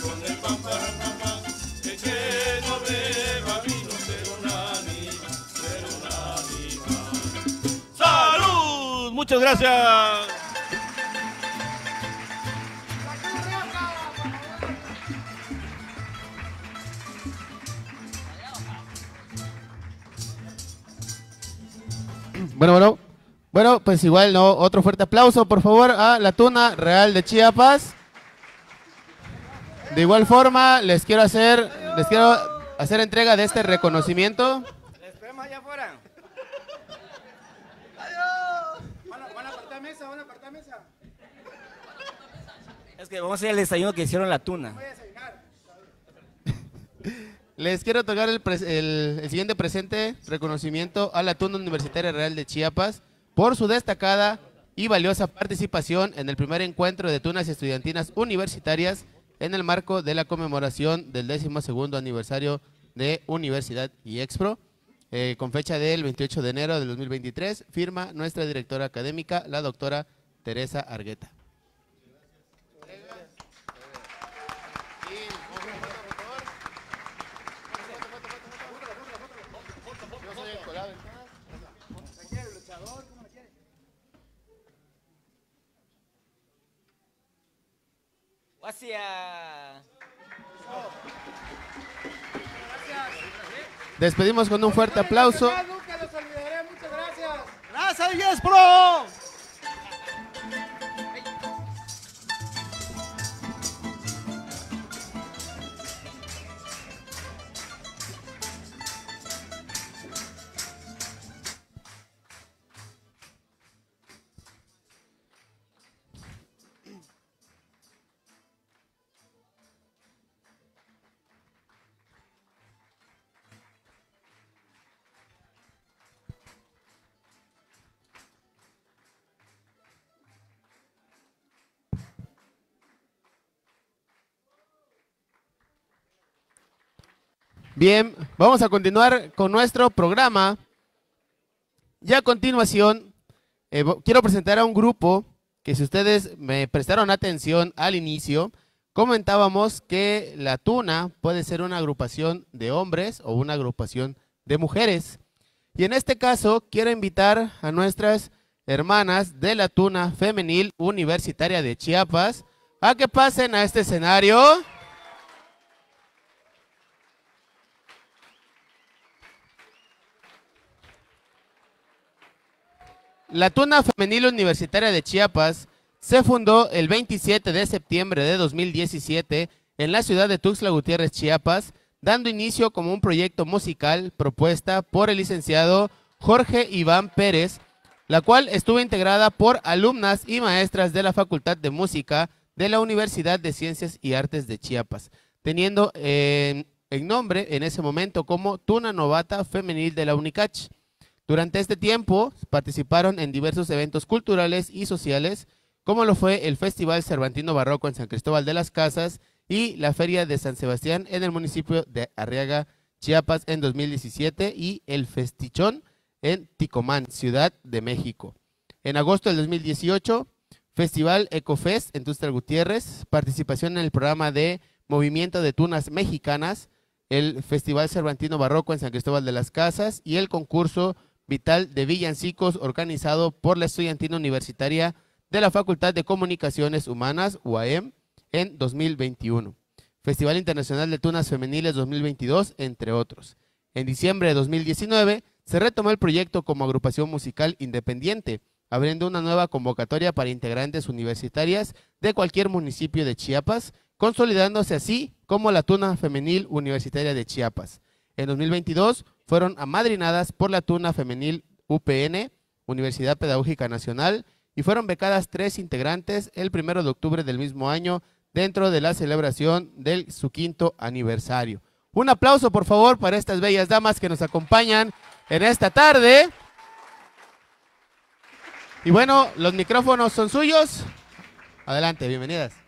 con el pam, pam. El que no beba vino será un ánima, será un ánima. ¡Salud! Muchas gracias. Bueno, bueno. Bueno, pues igual, ¿no? Otro fuerte aplauso, por favor, a la Tuna Real de Chiapas. De igual forma, les quiero hacer, les quiero hacer entrega de este reconocimiento. Allá afuera. Es que vamos a hacer el desayuno que hicieron la tuna. Les quiero otorgar el, el- siguiente presente reconocimiento a la Tuna Universitaria Real de Chiapas por su destacada y valiosa participación en el primer encuentro de tunas estudiantinas universitarias en el marco de la conmemoración del 12 aniversario de Universidad y Expro, eh, con fecha del 28 de enero del 2023, firma nuestra directora académica, la doctora Teresa Argueta. Despedimos con un fuerte aplauso. Nunca los olvidaré, muchas gracias. ¡Gracias, Yes Pro! Bien, vamos a continuar con nuestro programa. Y a continuación, eh, quiero presentar a un grupo que si ustedes me prestaron atención al inicio, comentábamos que la tuna puede ser una agrupación de hombres o una agrupación de mujeres. Y en este caso, quiero invitar a nuestras hermanas de la tuna femenil universitaria de Chiapas a que pasen a este escenario. La Tuna Femenil Universitaria de Chiapas se fundó el 27 de septiembre de 2017 en la ciudad de Tuxtla Gutiérrez, Chiapas, dando inicio como un proyecto musical propuesta por el licenciado Jorge Iván Pérez, la cual estuvo integrada por alumnas y maestras de la Facultad de Música de la Universidad de Ciencias y Artes de Chiapas, teniendo eh, en nombre en ese momento como Tuna Novata Femenil de la Unicach. Durante este tiempo participaron en diversos eventos culturales y sociales, como lo fue el Festival Cervantino Barroco en San Cristóbal de las Casas y la Feria de San Sebastián en el municipio de Arriaga, Chiapas en 2017 y el Festichón en Ticomán, Ciudad de México. En agosto del 2018, Festival Ecofest en Tuxtla Gutiérrez, participación en el programa de Movimiento de Tunas Mexicanas, el Festival Cervantino Barroco en San Cristóbal de las Casas y el concurso Vital de Villancicos organizado por la Estudiantina Universitaria de la Facultad de Comunicaciones Humanas, UAM, en 2021. Festival Internacional de Tunas Femeniles 2022, entre otros. En diciembre de 2019 se retomó el proyecto como agrupación musical independiente, abriendo una nueva convocatoria para integrantes universitarias de cualquier municipio de Chiapas, consolidándose así como la Tuna Femenil Universitaria de Chiapas. En 2022 fueron amadrinadas por la Tuna Femenil UPN, Universidad Pedagógica Nacional, y fueron becadas tres integrantes el primero de octubre del mismo año dentro de la celebración de su quinto aniversario. Un aplauso, por favor, para estas bellas damas que nos acompañan en esta tarde. Y bueno, los micrófonos son suyos. Adelante, bienvenidas.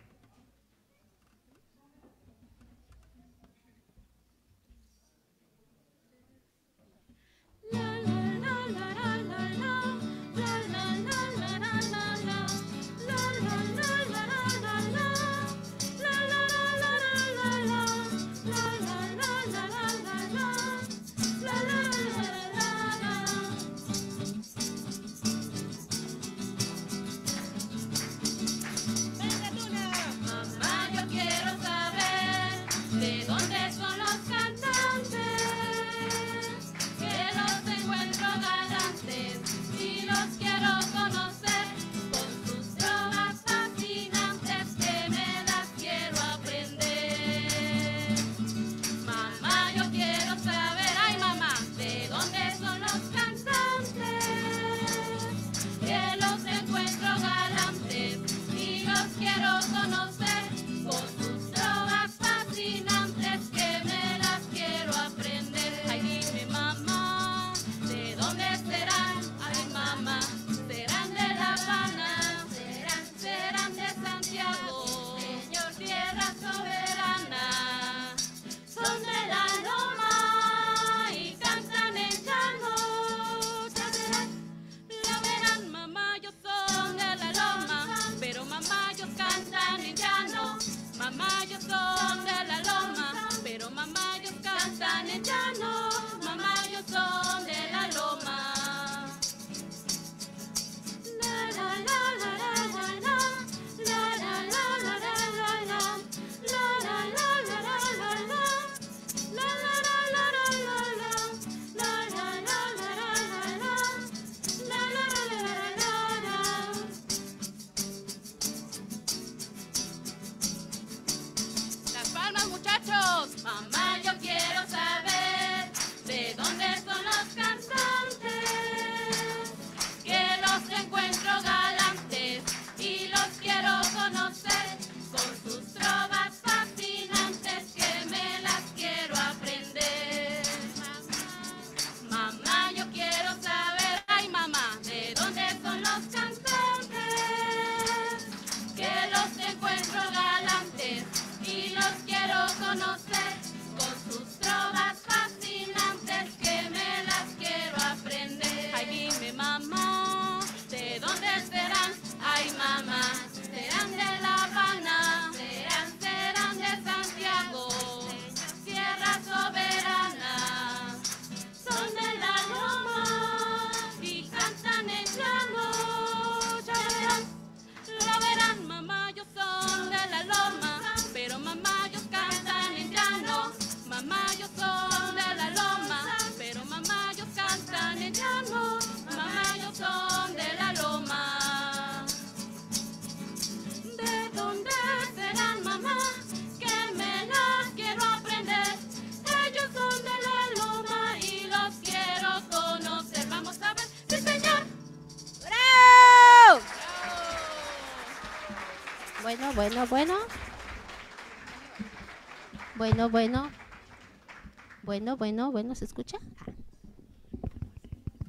Bueno, bueno, bueno, ¿se escucha?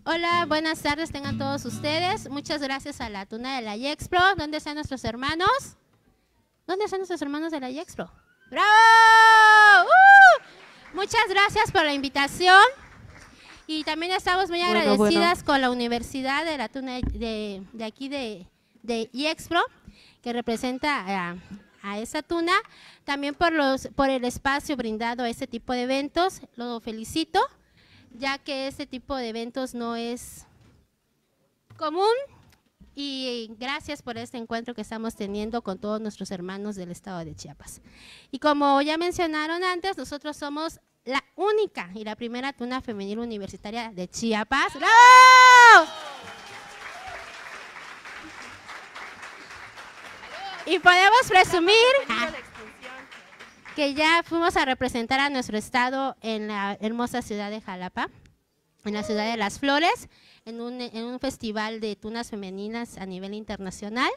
Hola, buenas tardes tengan todos ustedes. Muchas gracias a la Tuna de la Yexpro. ¿Dónde están nuestros hermanos? ¿Dónde están nuestros hermanos de la Yexpro? ¡Bravo! ¡Uh! Muchas gracias por la invitación. Y también estamos muy Bueno, agradecidas bueno. con la Universidad de la Tuna de, de aquí de, de Yexpro, que representa a, a esa tuna. También por, los, por el espacio brindado a este tipo de eventos. Lo felicito, ya que este tipo de eventos no es común. Y gracias por este encuentro que estamos teniendo con todos nuestros hermanos del estado de Chiapas. Y como ya mencionaron antes, nosotros somos la única y la primera tuna femenil universitaria de Chiapas. ¡Bravo! Y podemos presumir que ya fuimos a representar a nuestro estado en la hermosa ciudad de Jalapa, en la ciudad de Las Flores, en un, en un festival de tunas femeninas a nivel internacional.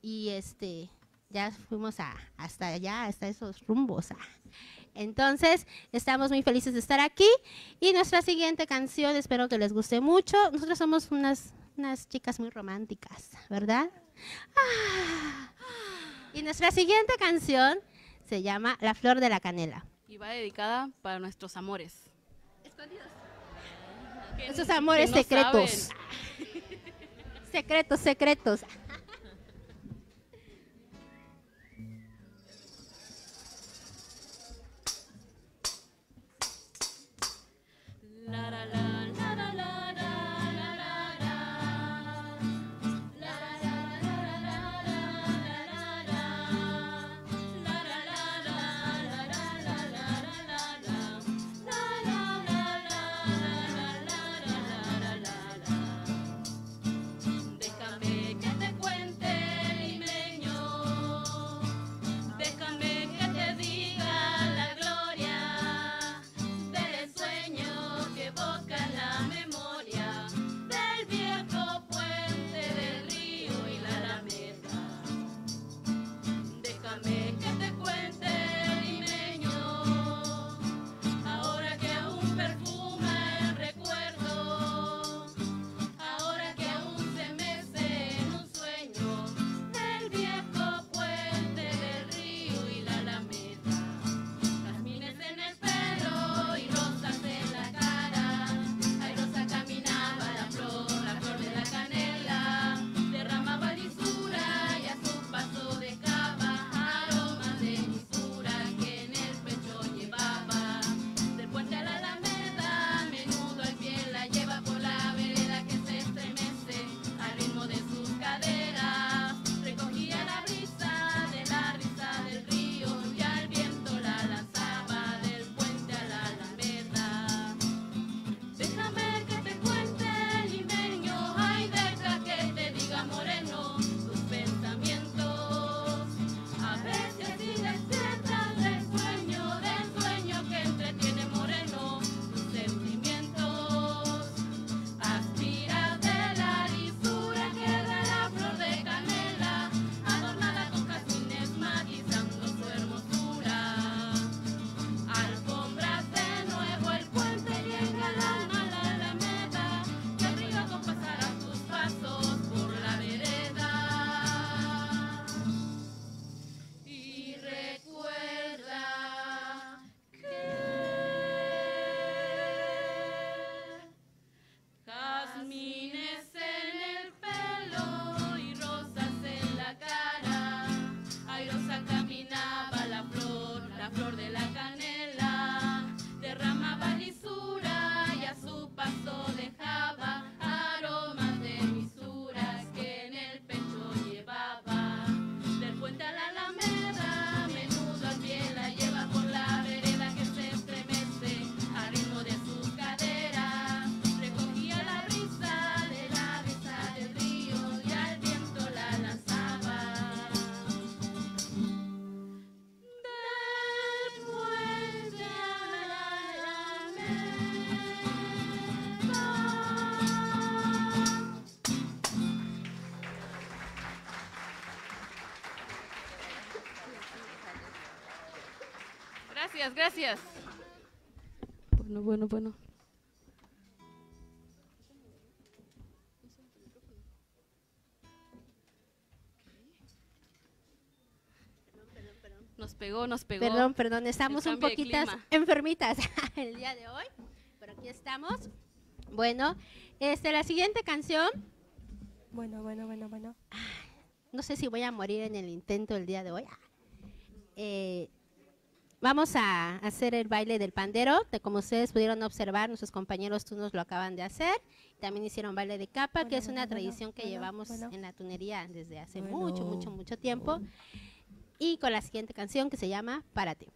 Y este ya fuimos a, hasta allá, hasta esos rumbos. ah. Entonces, estamos muy felices de estar aquí. Y nuestra siguiente canción, espero que les guste mucho. Nosotros somos unas, unas chicas muy románticas, ¿verdad? Ah. Y nuestra siguiente canción se llama La Flor de la Canela. Y va dedicada para nuestros amores. Esos amores no secretos. Secretos, secretos. Déjame que te Gracias, gracias. Bueno, bueno, bueno. Nos pegó, nos pegó. Perdón, perdón, estamos un poquitas enfermitas el día de hoy, pero aquí estamos. Bueno, este, la siguiente canción. Bueno, bueno, bueno, bueno. No sé si voy a morir en el intento el día de hoy. Ah, eh, Vamos a hacer el baile del pandero, como ustedes pudieron observar, nuestros compañeros tunos lo acaban de hacer. También hicieron baile de capa, que es una tradición que llevamos en la tunería desde hace mucho, mucho, mucho tiempo. Y con la siguiente canción que se llama "Para ti".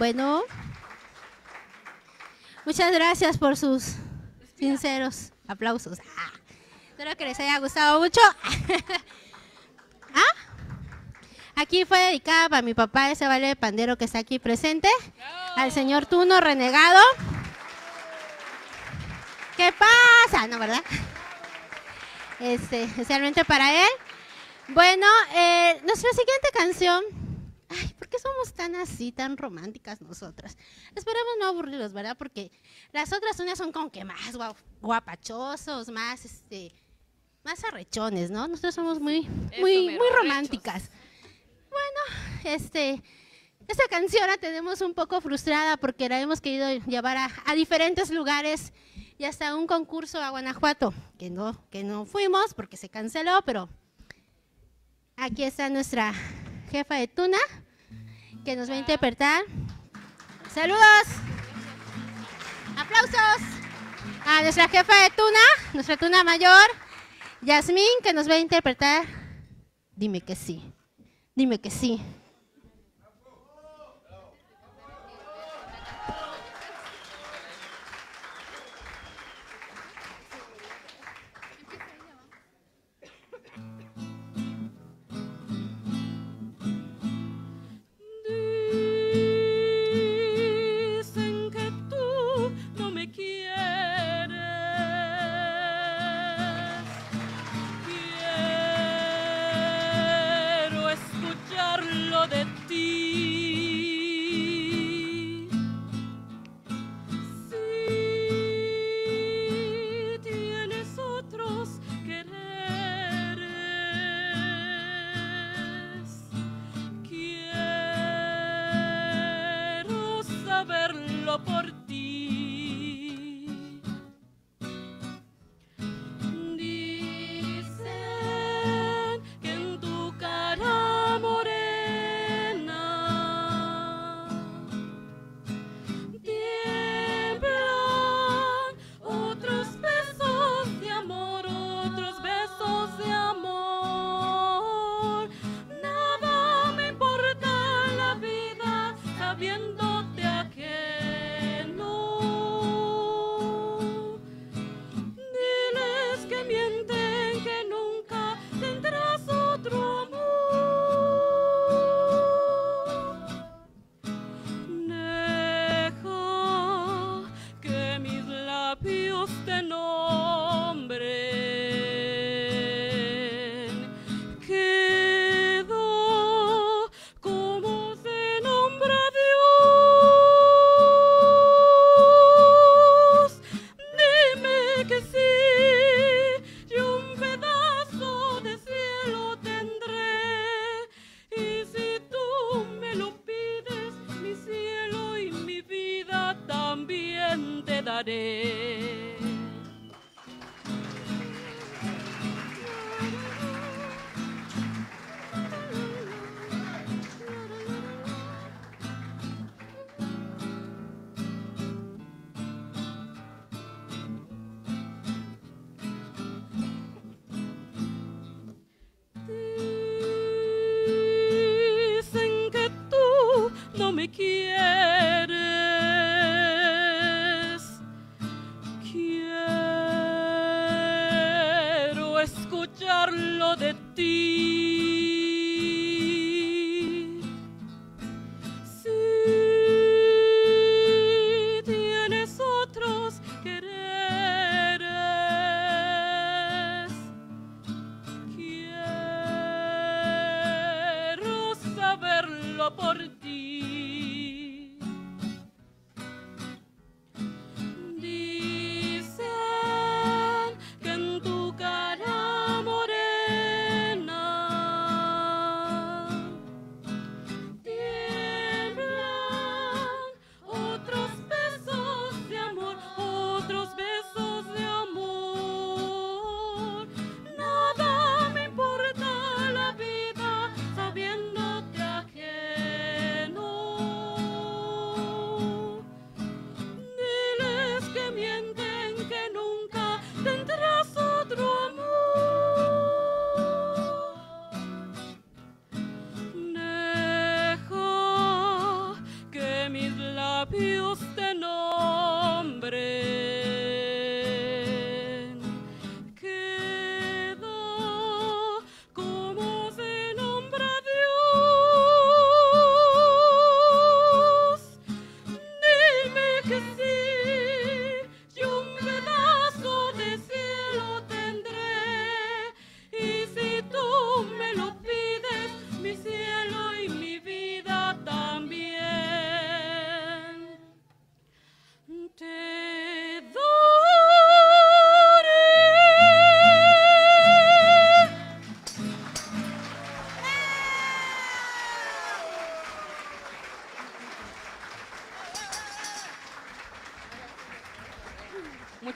Bueno, muchas gracias por sus sinceros aplausos. Ah, espero que les haya gustado mucho. ¿Ah? Aquí fue dedicada para mi papá, ese vale de pandero que está aquí presente, al señor Tuno Renegado. ¿Qué pasa? No, ¿verdad? Este, especialmente para él. Bueno, eh, nuestra siguiente canción así, tan románticas nosotras? Esperemos no aburrirlos, ¿verdad? Porque las otras unas son como que más guapachosos, más, este, más arrechones, ¿no? Nosotros somos muy, muy, muy románticas. Bueno, este, esta canción la tenemos un poco frustrada porque la hemos querido llevar a, a diferentes lugares y hasta un concurso a Guanajuato, que no, que no fuimos porque se canceló, pero aquí está nuestra jefa de Tuna que nos va a interpretar. Saludos. Aplausos a nuestra jefa de Tuna, nuestra Tuna mayor, Yasmín, que nos va a interpretar. Dime que sí. Dime que sí.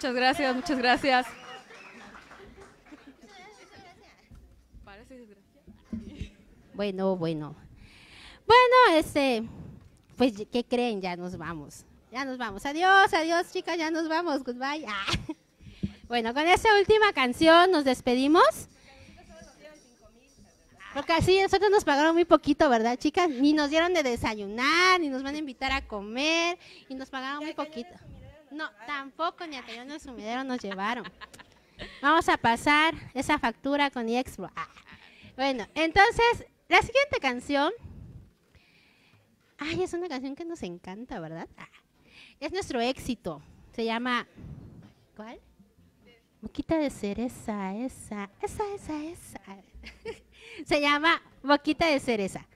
Muchas gracias, muchas gracias. Bueno, bueno. Bueno, este, pues, ¿qué creen? Ya nos vamos. Ya nos vamos. Adiós, adiós, chicas, ya nos vamos. Goodbye. Ah. Bueno, con esta última canción nos despedimos. Porque así nosotros nos pagaron muy poquito, ¿verdad, chicas? Ni nos dieron de desayunar, ni nos van a invitar a comer, y nos pagaron muy poquito. Tampoco ni a tener un sumidero nos llevaron. Vamos a pasar esa factura con Expo. Ah. Bueno, entonces, la siguiente canción. Ay, es una canción que nos encanta, ¿verdad? Ah. Es nuestro éxito. Se llama. ¿Cuál? Boquita de cereza, esa, esa, esa, esa. Se llama Boquita de cereza.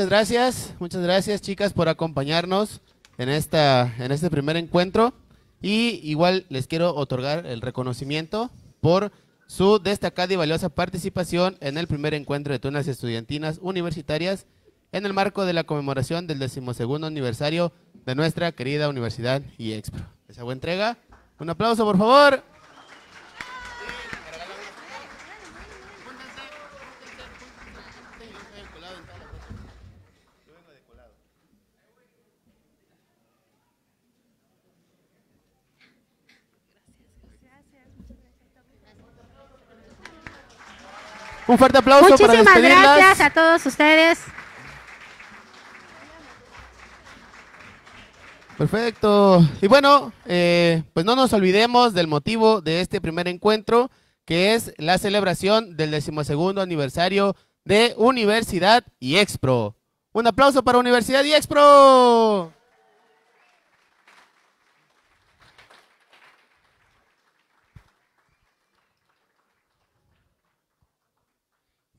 Muchas gracias, muchas gracias chicas por acompañarnos en, esta, en este primer encuentro. Y igual les quiero otorgar el reconocimiento por su destacada y valiosa participación en el primer encuentro de tunas estudiantinas universitarias en el marco de la conmemoración del decimosegundo aniversario de nuestra querida Universidad y Expro. Esa buena entrega. Un aplauso, por favor. Un fuerte aplauso para Muchísimas despedirlas. gracias a todos ustedes. Perfecto. Y bueno, eh, pues no nos olvidemos del motivo de este primer encuentro, que es la celebración del decimosegundo aniversario de Universidad y Expro. Un aplauso para Universidad y Expro.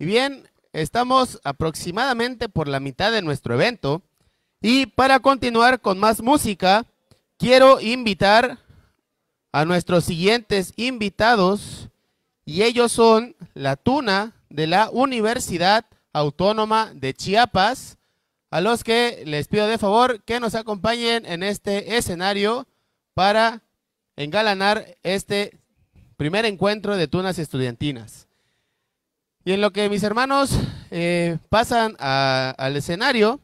Y bien, estamos aproximadamente por la mitad de nuestro evento. Y para continuar con más música, quiero invitar a nuestros siguientes invitados. Y ellos son la Tuna de la Universidad Autónoma de Chiapas, a los que les pido de favor que nos acompañen en este escenario para engalanar este primer encuentro de tunas estudiantinas. Y en lo que mis hermanos eh, pasan al escenario,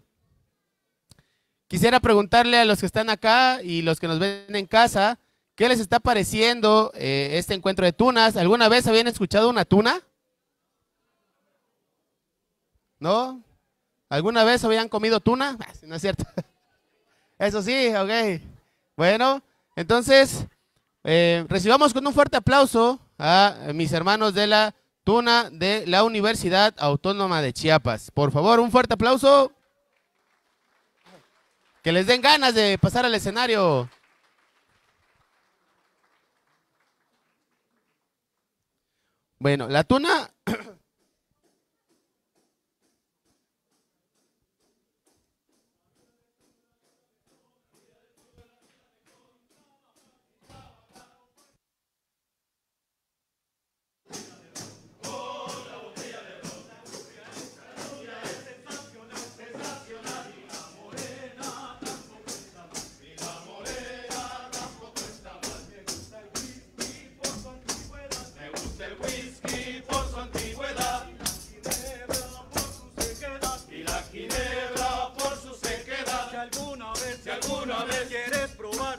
quisiera preguntarle a los que están acá y los que nos ven en casa, ¿qué les está pareciendo eh, este encuentro de tunas? ¿Alguna vez habían escuchado una tuna? ¿No? ¿Alguna vez habían comido tuna? Ah, No es cierto. Eso sí, ok. Bueno, entonces, eh, recibamos con un fuerte aplauso a mis hermanos de la Tuna de la Universidad Autónoma de Chiapas. Por favor, un fuerte aplauso. Que les den ganas de pasar al escenario. Bueno, la tuna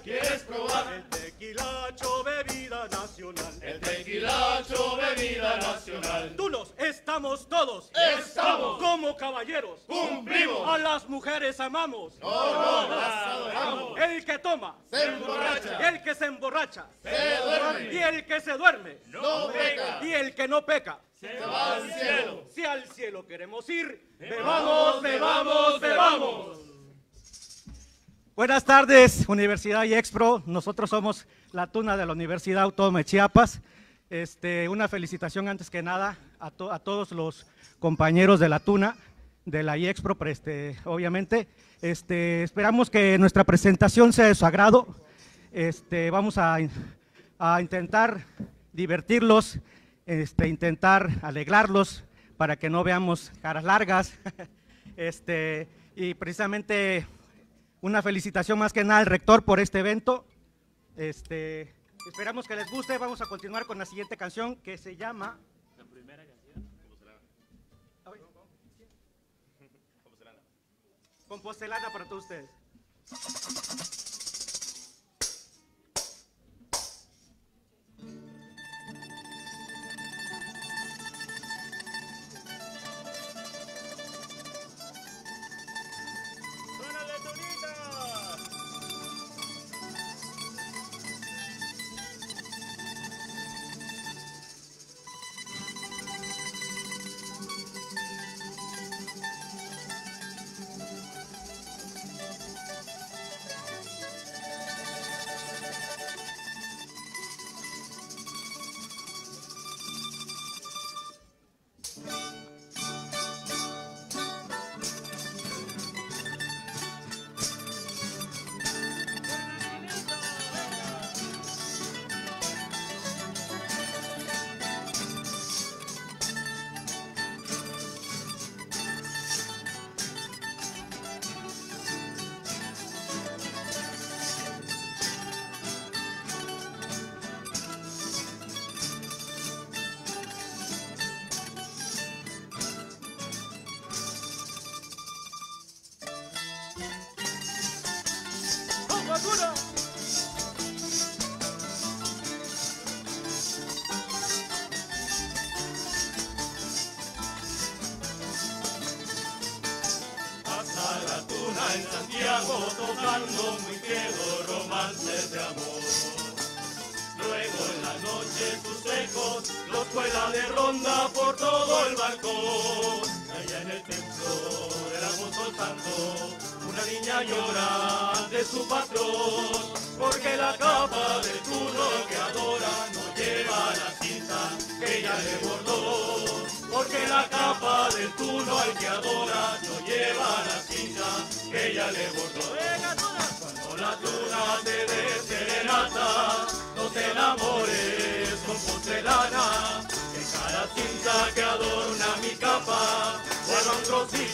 quieres probar el tequilacho bebida nacional, el tequilacho bebida nacional. Nos estamos todos. Estamos. Como caballeros. Cumplimos. A las mujeres amamos. No, no, las adoramos. El que toma. Se emborracha. El que se emborracha. Se duerme. Y el que se duerme. No peca. Y el que no peca. Se va al cielo. Si al cielo queremos ir. Bebamos, bebamos, bebamos. Buenas tardes, Universidad y Expro. Nosotros somos la tuna de la Universidad Autónoma de Chiapas. Este, una felicitación antes que nada a, a todos los compañeros de la tuna, de la IEXPRO, este, obviamente. Este, esperamos que nuestra presentación sea de su agrado. Este, vamos a, a intentar divertirlos, este, intentar alegrarlos para que no veamos caras largas. Este, y precisamente una felicitación más que nada al rector por este evento. Este, esperamos que les guste. Vamos a continuar con la siguiente canción que se llama. La primera canción. Compostelana para todos ustedes. Un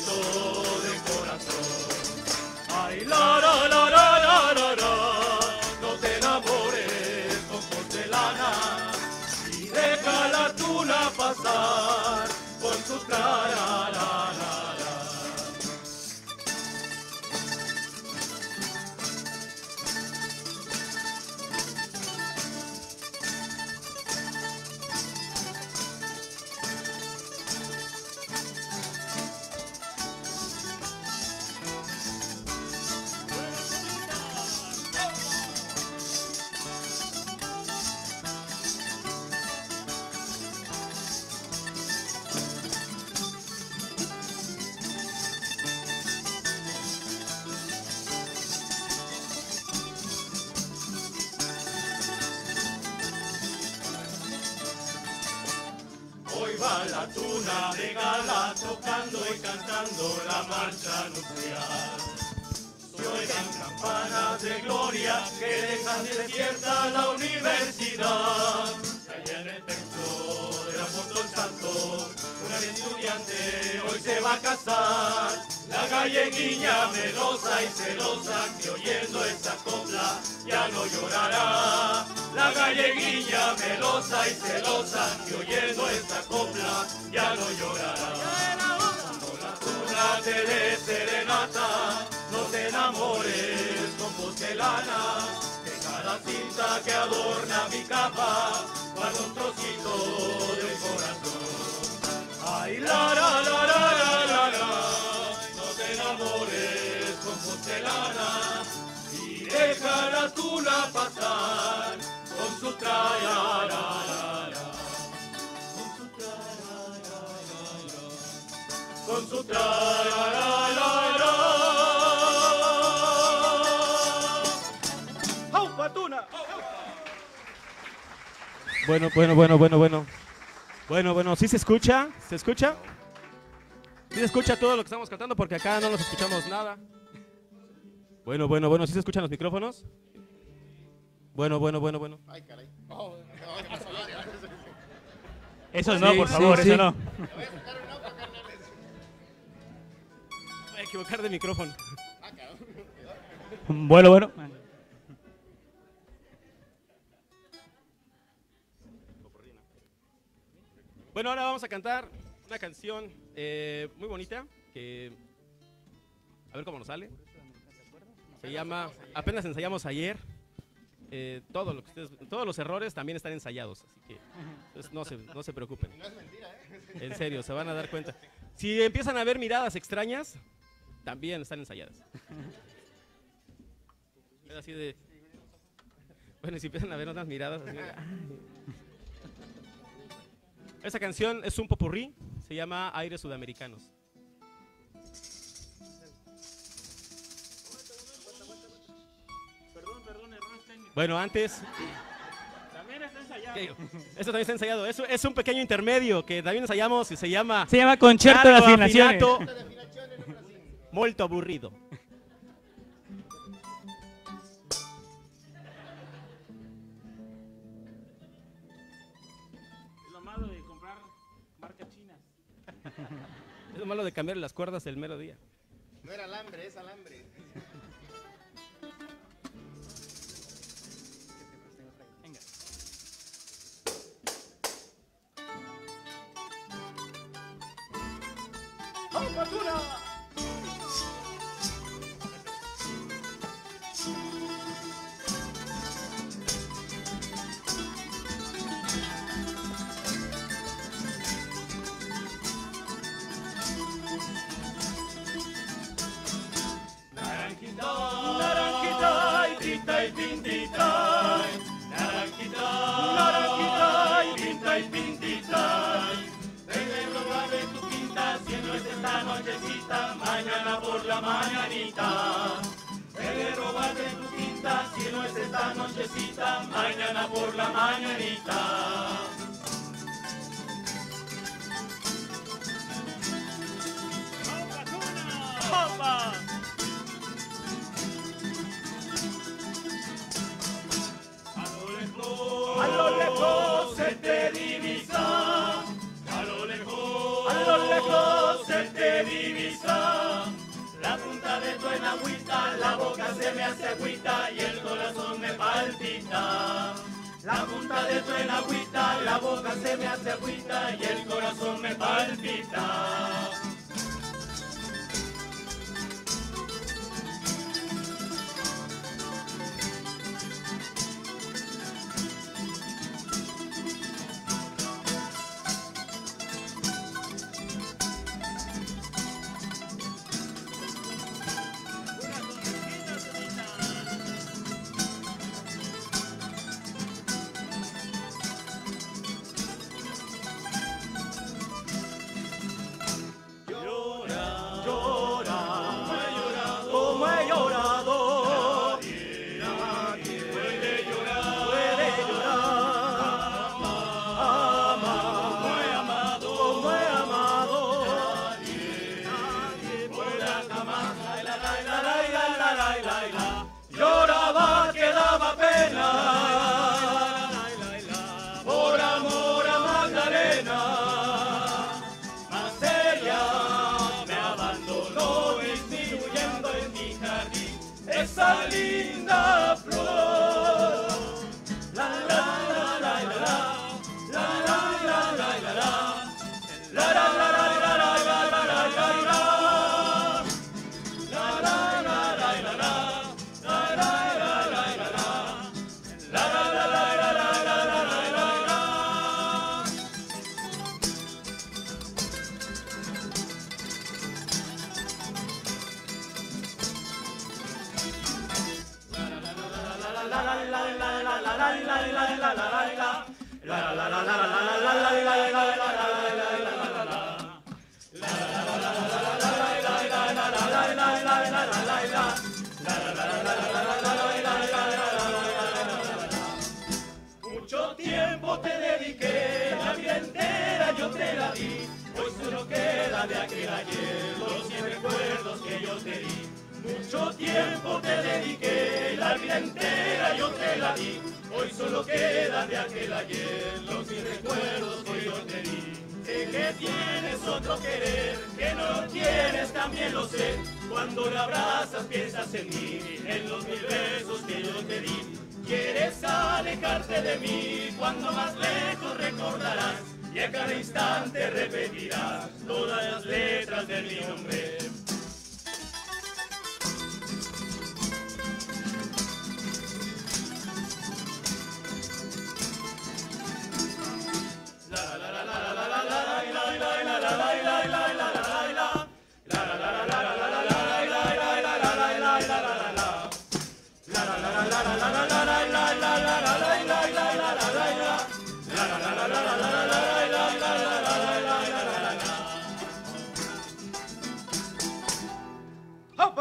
Bueno, bueno, bueno, bueno, bueno. Bueno, bueno, ¿sí se escucha? ¿Se escucha? ¿Sí se escucha todo lo que estamos cantando? Porque acá no nos escuchamos nada. Bueno, bueno, bueno, ¿sí se escuchan los micrófonos? Bueno, bueno, bueno, bueno. Ay, caray. Eso no, por favor, eso no. Equivocar de micrófono. Bueno, bueno. Bueno, ahora vamos a cantar una canción eh, muy bonita que a ver cómo nos sale. Se llama Apenas ensayamos ayer. Eh, todo lo que ustedes, todos los errores también están ensayados, así que pues, no, se, no se preocupen. En serio, se van a dar cuenta. Si empiezan a ver miradas extrañas, también están ensayadas. Es así de. Bueno, y si empiezan a ver unas miradas así de, "Ay". Esa canción es un popurrí, se llama Aires Sudamericanos. Bueno, antes. También está ensayado. Esto también está ensayado. Es, es un pequeño intermedio que también ensayamos y se llama. Se llama Concierto de Afinaciones. Molto aburrido. Es lo malo de comprar marcas chinas. Es lo malo de cambiar las cuerdas el mero día. No era alambre, es alambre. naranjitay, tintay, pintitay, naranjitay, naranjitay, tintay, pintitay. Desde lo grave tu pinta, siendo es esta nochecita, mañana por la mañanita. Debe robarte tu pinta, si no es esta nochecita, mañana por la mañanita. Opa! Lo lejos se te divisa, a lo lejos, a lo lejos se te divisa. La punta de tu enagüita, la boca se me hace agüita y el corazón me palpita. La punta de tu enagüita, la boca se me hace agüita y el corazón me palpita. Mucho tiempo te dediqué, la vida entera yo te la di. Hoy solo queda de aquel ayer los cien recuerdos que yo te di. Sé que tienes otro querer, que no lo tienes también lo sé. Cuando le abrazas piensas en mí, en los mil besos que yo te di. Quieres alejarte de mí, cuando más lejos recordarás y a cada instante repetirás todas las letras de mi nombre.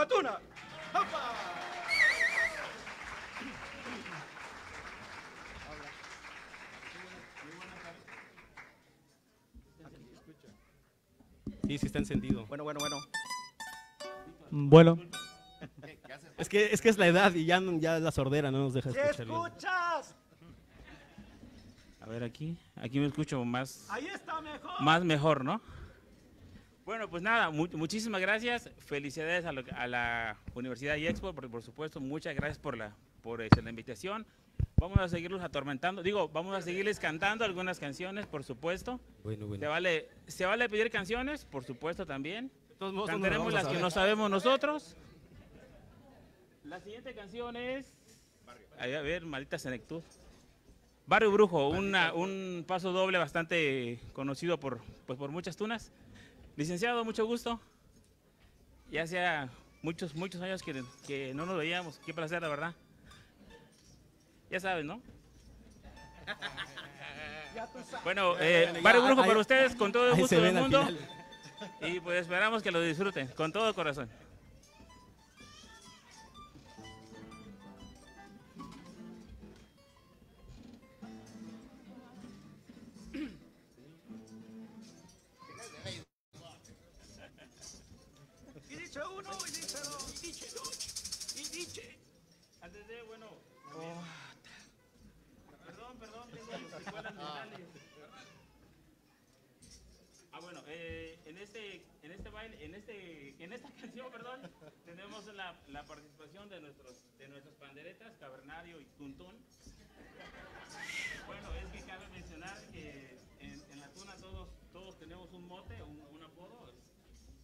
¡Opa! Sí, sí está encendido. Bueno, bueno, bueno. Bueno. Es que, es que es la edad y ya, ya la sordera no nos deja ¡Sí escuchar escuchas! A ver aquí, aquí me escucho más, Ahí está mejor. más mejor, ¿no? Bueno, pues nada, mu- muchísimas gracias, felicidades a, lo- a la Universidad y Expo, por, por supuesto, muchas gracias por la, por este, la invitación. Vamos a seguirlos atormentando, digo, vamos a seguirles cantando algunas canciones, por supuesto. Bueno, bueno. Se vale, se vale pedir canciones, por supuesto también. todos Cantaremos las que no sabemos nosotros. La siguiente canción es, a ver, maldita senectud. Barrio Brujo, una- un paso doble bastante conocido por, pues, por muchas tunas. Licenciado, mucho gusto. Ya hacía muchos, muchos años que, que no nos veíamos. Qué placer, la verdad. Ya sabes, ¿no? Bueno, eh, Barrio Brujo para ustedes con todo el gusto del mundo. Y pues esperamos que lo disfruten con todo corazón. Este, en este baile, en este, en esta canción, perdón, tenemos la, la participación de nuestros, de nuestras panderetas, Cavernario y Tuntún. Bueno, es que cabe mencionar que en, en la tuna todos, todos tenemos un mote, un, un apodo.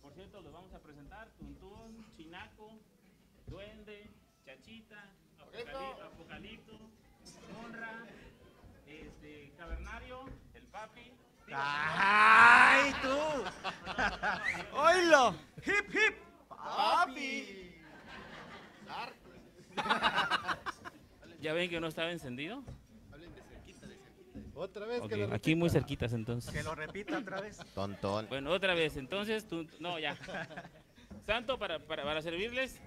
Por cierto, los vamos a presentar, Tuntún, Chinaco, Duende, Chachita, Apocali- Apocalipto, Honra, este, Cavernario, el Papi. ¡Ay, tú! ¡Oílo! ¡Hip, hip! ¡Papi! ¿Ya ven que no estaba encendido? Otra vez que lo aquí muy cerquitas entonces. Que lo repita otra vez. Tontón. Bueno, otra vez, entonces, tú, no, ya. Santo para, para, para servirles.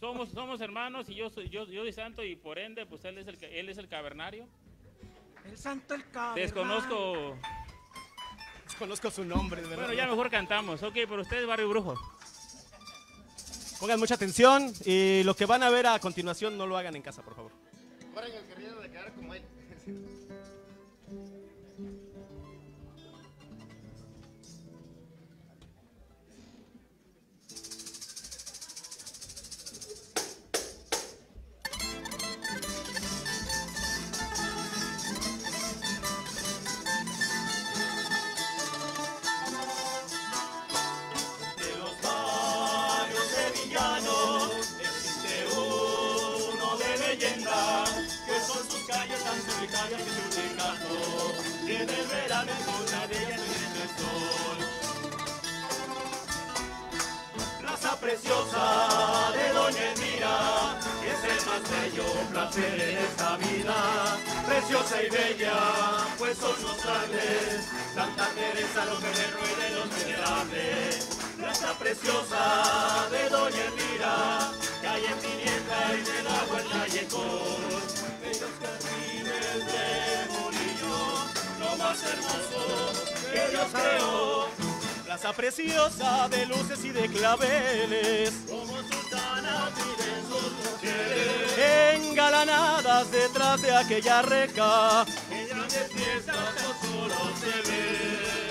Somos, somos hermanos y yo soy, yo, yo soy santo y por ende, pues él es el, que- él es el cavernario. El santo el cavernario. Desconozco. Desconozco su nombre, de verdad. Bueno, ya mejor cantamos. Ok, pero ustedes, Barrio Brujo. Pongan mucha atención y lo que van a ver a continuación no lo hagan en casa, por favor. Corren el querido de quedar como él. En sol. Plaza preciosa de Doña Elvira, que es el más bello placer en esta vida, preciosa y bella, pues son los grandes, Santa Teresa, los guerreros y de los venerables. Plaza preciosa de Doña Elvira, calle en pimienta y del agua el callejón. Bellos jardines de más hermoso que Dios creó. Plaza preciosa de luces y de claveles. Como sultanas viven sus mujeres. Engalanadas detrás de aquella reca. En grandes fiestas solo se ve.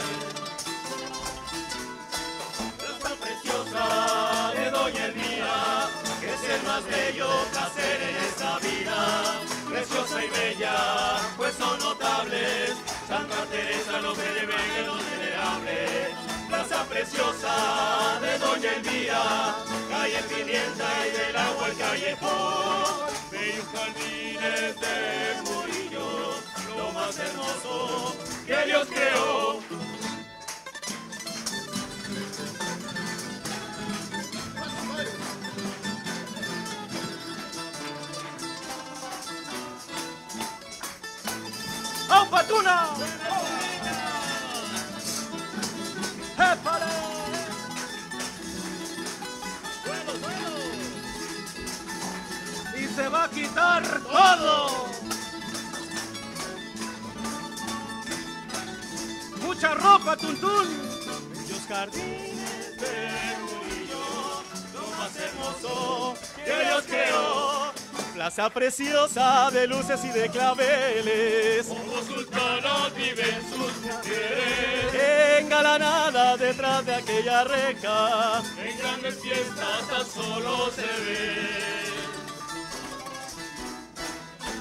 Plaza preciosa de Doña Elvira, que es el más bello placer preciosa de Doña Elvira, calle Pimienta y del agua el callejón. Bellos jardines de Murillo, lo más hermoso que Dios creó. ¡Aupa Tuna! Quitar todo. Mucha ropa, Tuntún. Bellos jardines de Murillo, lo más hermoso que Dios creó. Plaza preciosa de luces y de claveles. Como sultanas viven sus mujeres. Engalanada detrás de aquella reca. En grandes fiestas tan solo se ve.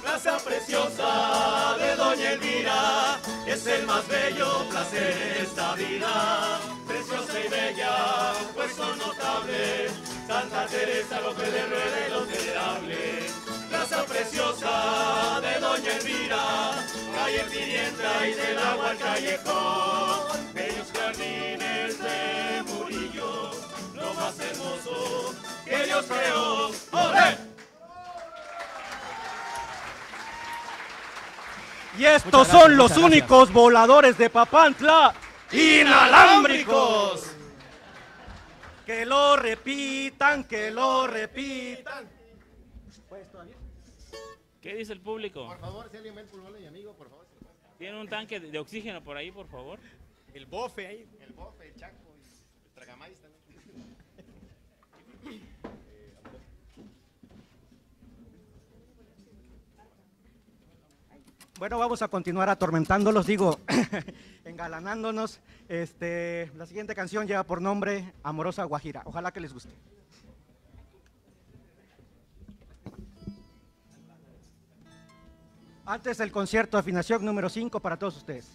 Plaza preciosa de Doña Elvira, es el más bello placer en esta vida. Preciosa y bella, pues son notables. Santa Teresa, López de Rueda y los venerables. Plaza preciosa de Doña Elvira, calle Pimienta y del agua al callejón. Bellos jardines de Murillo, lo más hermoso que Dios creó. ¡Olé! Y estos gracias, son los gracias. únicos voladores de Papantla inalámbricos. Que lo repitan, que lo repitan. ¿Qué dice el público? Por favor, si alguien ve el pulmón de mi amigo, por favor. ¿Tiene un tanque de, oxígeno por ahí, por favor? El bofe ahí. El bofe, el chaco, el tragamais también. Bueno, vamos a continuar atormentándolos, digo, engalanándonos. Este, la siguiente canción lleva por nombre Amorosa Guajira. Ojalá que les guste. Antes del concierto afinación número 5 para todos ustedes.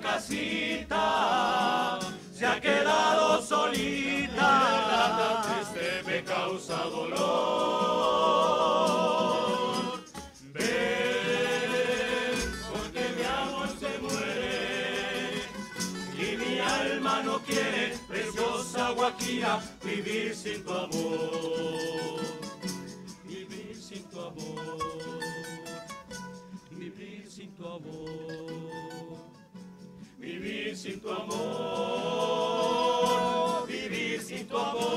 Casita se ha quedado solita, triste me causa dolor. Ven, porque mi amor se muere y mi alma no quiere, preciosa Guajira, vivir sin tu amor. Vivir sin tu amor vivir sin tu amor, vivir sin tu amor, vivir sin tu amor.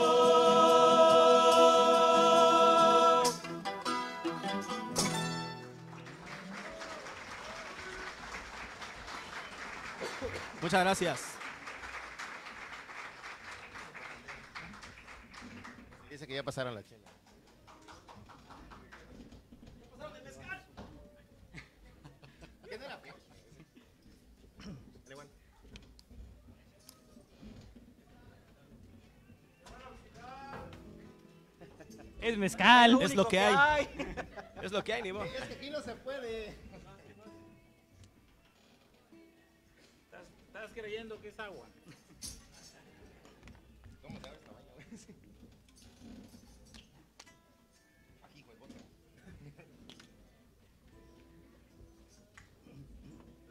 Muchas gracias. Dice que ya pasaron la chela. Es mezcal. Es lo que hay. Es lo que hay, ni modo. Es que aquí no se puede. Estás, estás creyendo que es agua. ¿Cómo sabes tamaño? Aquí, güey, bota.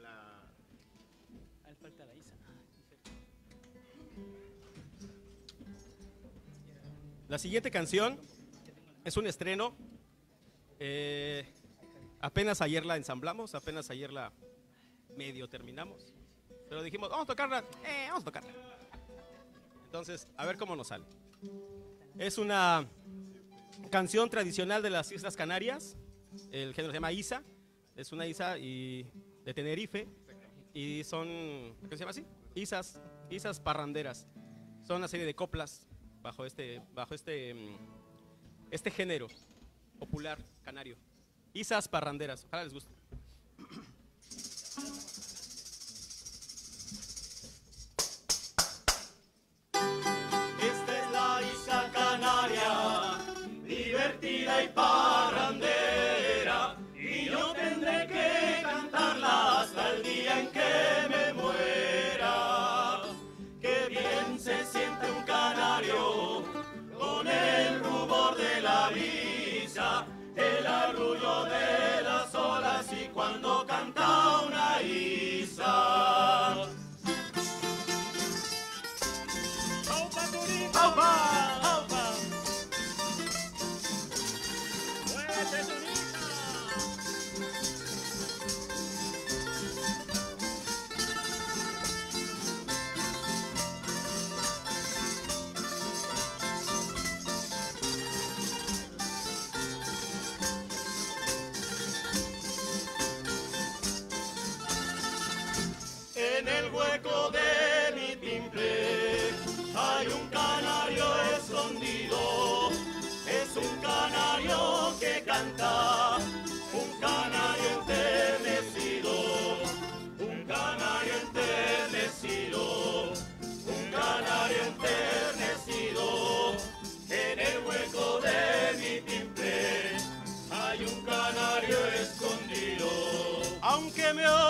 La... Ahí falta la Isa. La siguiente canción es un estreno. Eh, apenas ayer la ensamblamos, apenas ayer la medio terminamos. Pero dijimos, vamos a tocarla, eh, vamos a tocarla. Entonces, a ver cómo nos sale. Es una canción tradicional de las Islas Canarias. El género se llama Isa. Es una Isa y, de Tenerife. Y son, ¿qué se llama así? Isas, Isas parranderas. Son una serie de coplas bajo este, bajo este mm, este género popular canario. Isas parranderas, ojalá les guste. Esta es la isa canaria, divertida y parrandera, y yo tendré que cantarla hasta el día en que me muera. Qué bien se siente un canario que me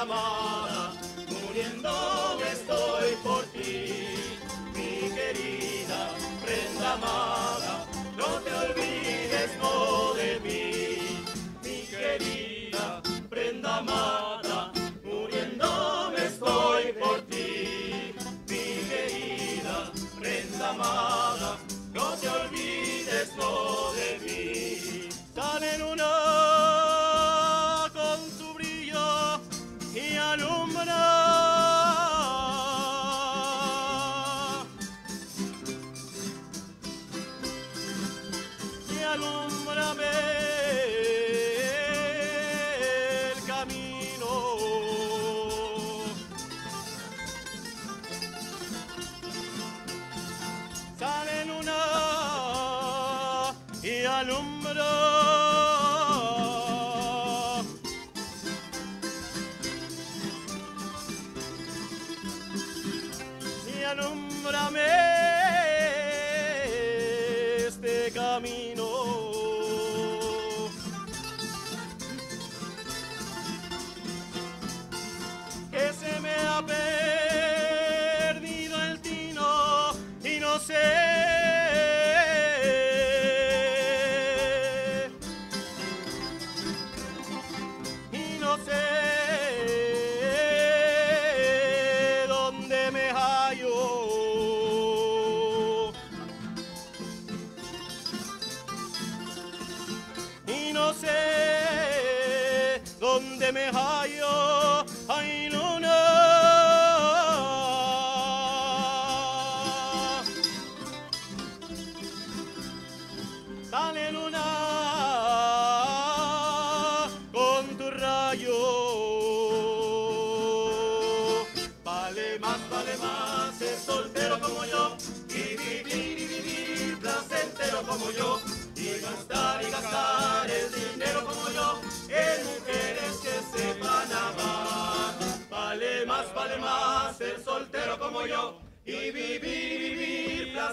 amada, muriendo estoy por ti, mi querida prenda amada.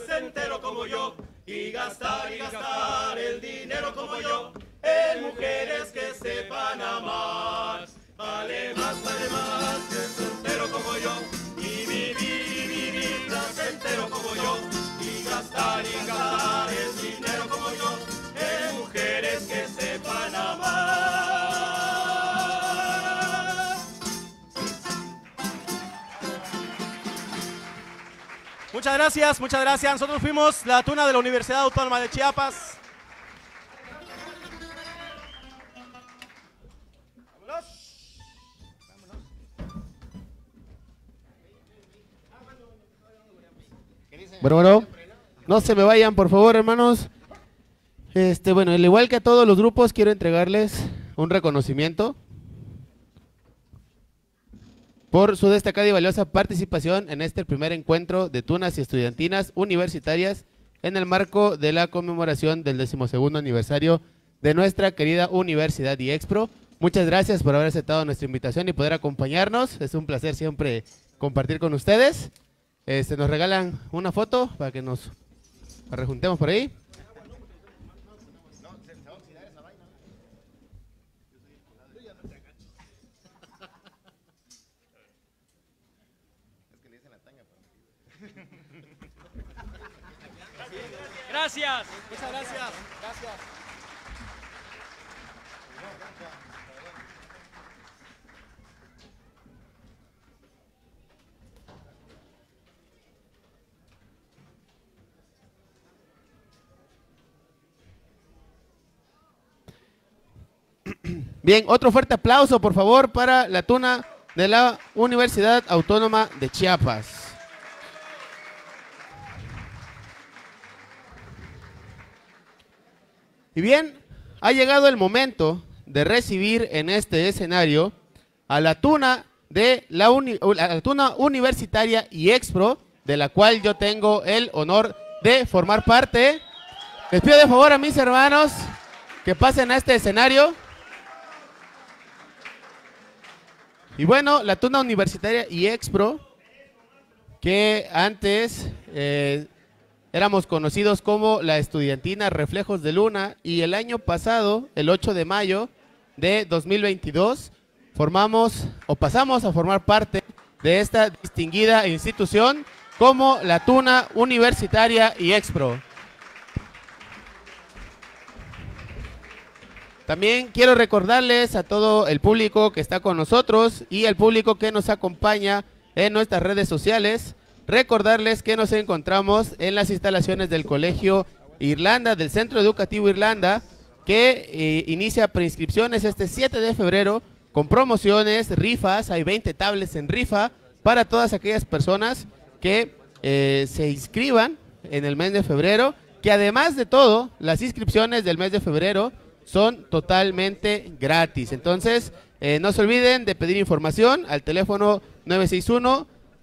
Placentero como yo y gastar y gastar el dinero como yo en mujeres que sepan amar. Vale más, vale más ser soltero como yo y vivir y vivir placentero como yo y gastar y gastar el dinero como yo en mujeres que sepan amar. Muchas gracias, muchas gracias. Nosotros fuimos la tuna de la Universidad Autónoma de Chiapas. Bueno, bueno, no se me vayan, por favor, hermanos. Este, bueno, al igual que a todos los grupos, quiero entregarles un reconocimiento por su destacada y valiosa participación en este primer encuentro de tunas y estudiantinas universitarias en el marco de la conmemoración del decimosegundo aniversario de nuestra querida Universidad y Expro. Muchas gracias por haber aceptado nuestra invitación y poder acompañarnos. Es un placer siempre compartir con ustedes. Este, nos regalan una foto para que nos rejuntemos por ahí. Gracias. Muchas gracias. Gracias. Bien, otro fuerte aplauso, por favor, para la tuna de la Universidad Autónoma de Chiapas. Y bien, ha llegado el momento de recibir en este escenario a la tuna de la, tuna universitaria y expro, de la cual yo tengo el honor de formar parte. Les pido de favor a mis hermanos que pasen a este escenario. Y bueno, la tuna universitaria y expro, que antes eh, éramos conocidos como la estudiantina Reflejos de Luna y el año pasado, el 8 de mayo de 2022, formamos o pasamos a formar parte de esta distinguida institución como la tuna universitaria y expro. También quiero recordarles a todo el público que está con nosotros y al público que nos acompaña en nuestras redes sociales, recordarles que nos encontramos en las instalaciones del Colegio Irlanda, del Centro Educativo Irlanda, que eh, inicia preinscripciones este 7 de febrero con promociones, rifas, hay 20 tablets en rifa para todas aquellas personas que eh, se inscriban en el mes de febrero, que además de todo, las inscripciones del mes de febrero son totalmente gratis. Entonces, eh, no se olviden de pedir información al teléfono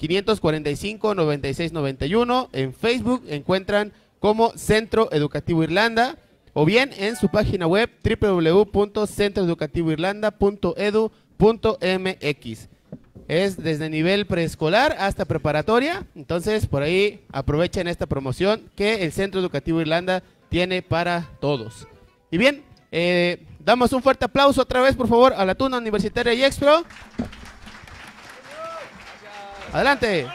961-545-9691. En Facebook encuentran como Centro Educativo Irlanda o bien en su página web www.centroeducativoirlanda.edu.mx. Es desde nivel preescolar hasta preparatoria, entonces por ahí aprovechen esta promoción que el Centro Educativo Irlanda tiene para todos. Y bien, eh, damos un fuerte aplauso otra vez, por favor, a la Tuna Universitaria y Expro. Adelante.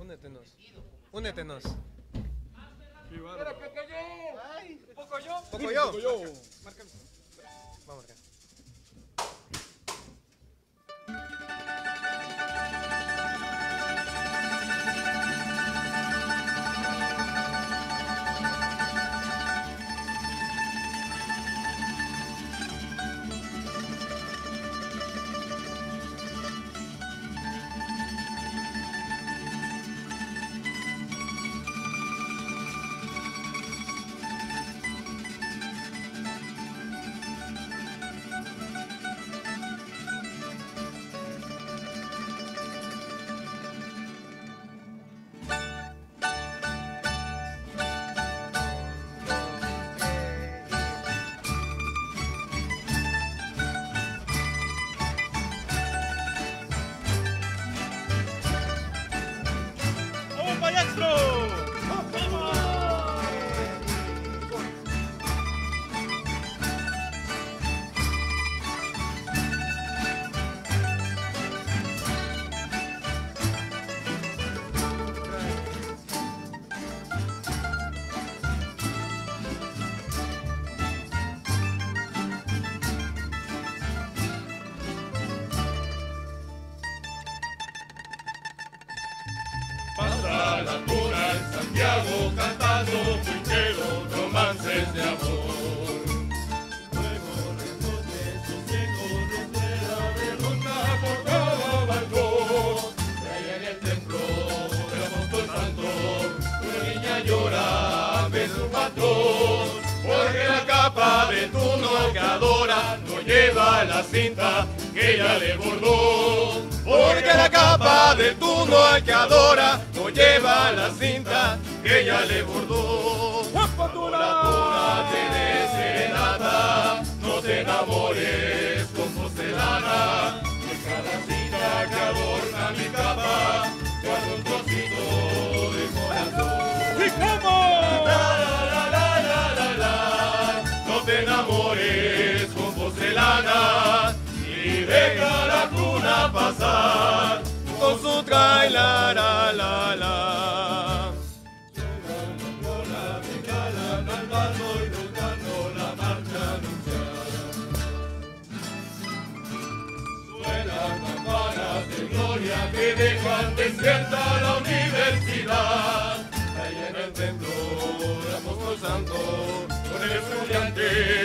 Únetenos. Únetenos. Poco yo. Poco yo. Poco yo. Que dejan desierta la universidad. Allá en el del apóstol santo, con el estudiante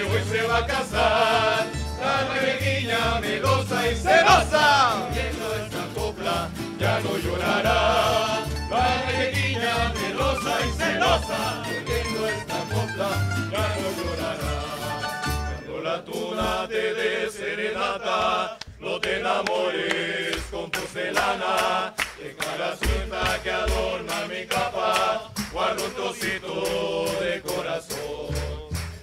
hoy se va a casar. La reguilla melosa y celosa, viendo esta copla ya no llorará. La reguilla melosa y celosa, viendo esta copla ya no llorará. Cuando la tuna te dé serenata, no te enamores porcelana. Deja la cinta que adorna mi capa, guardo un trocito de corazón.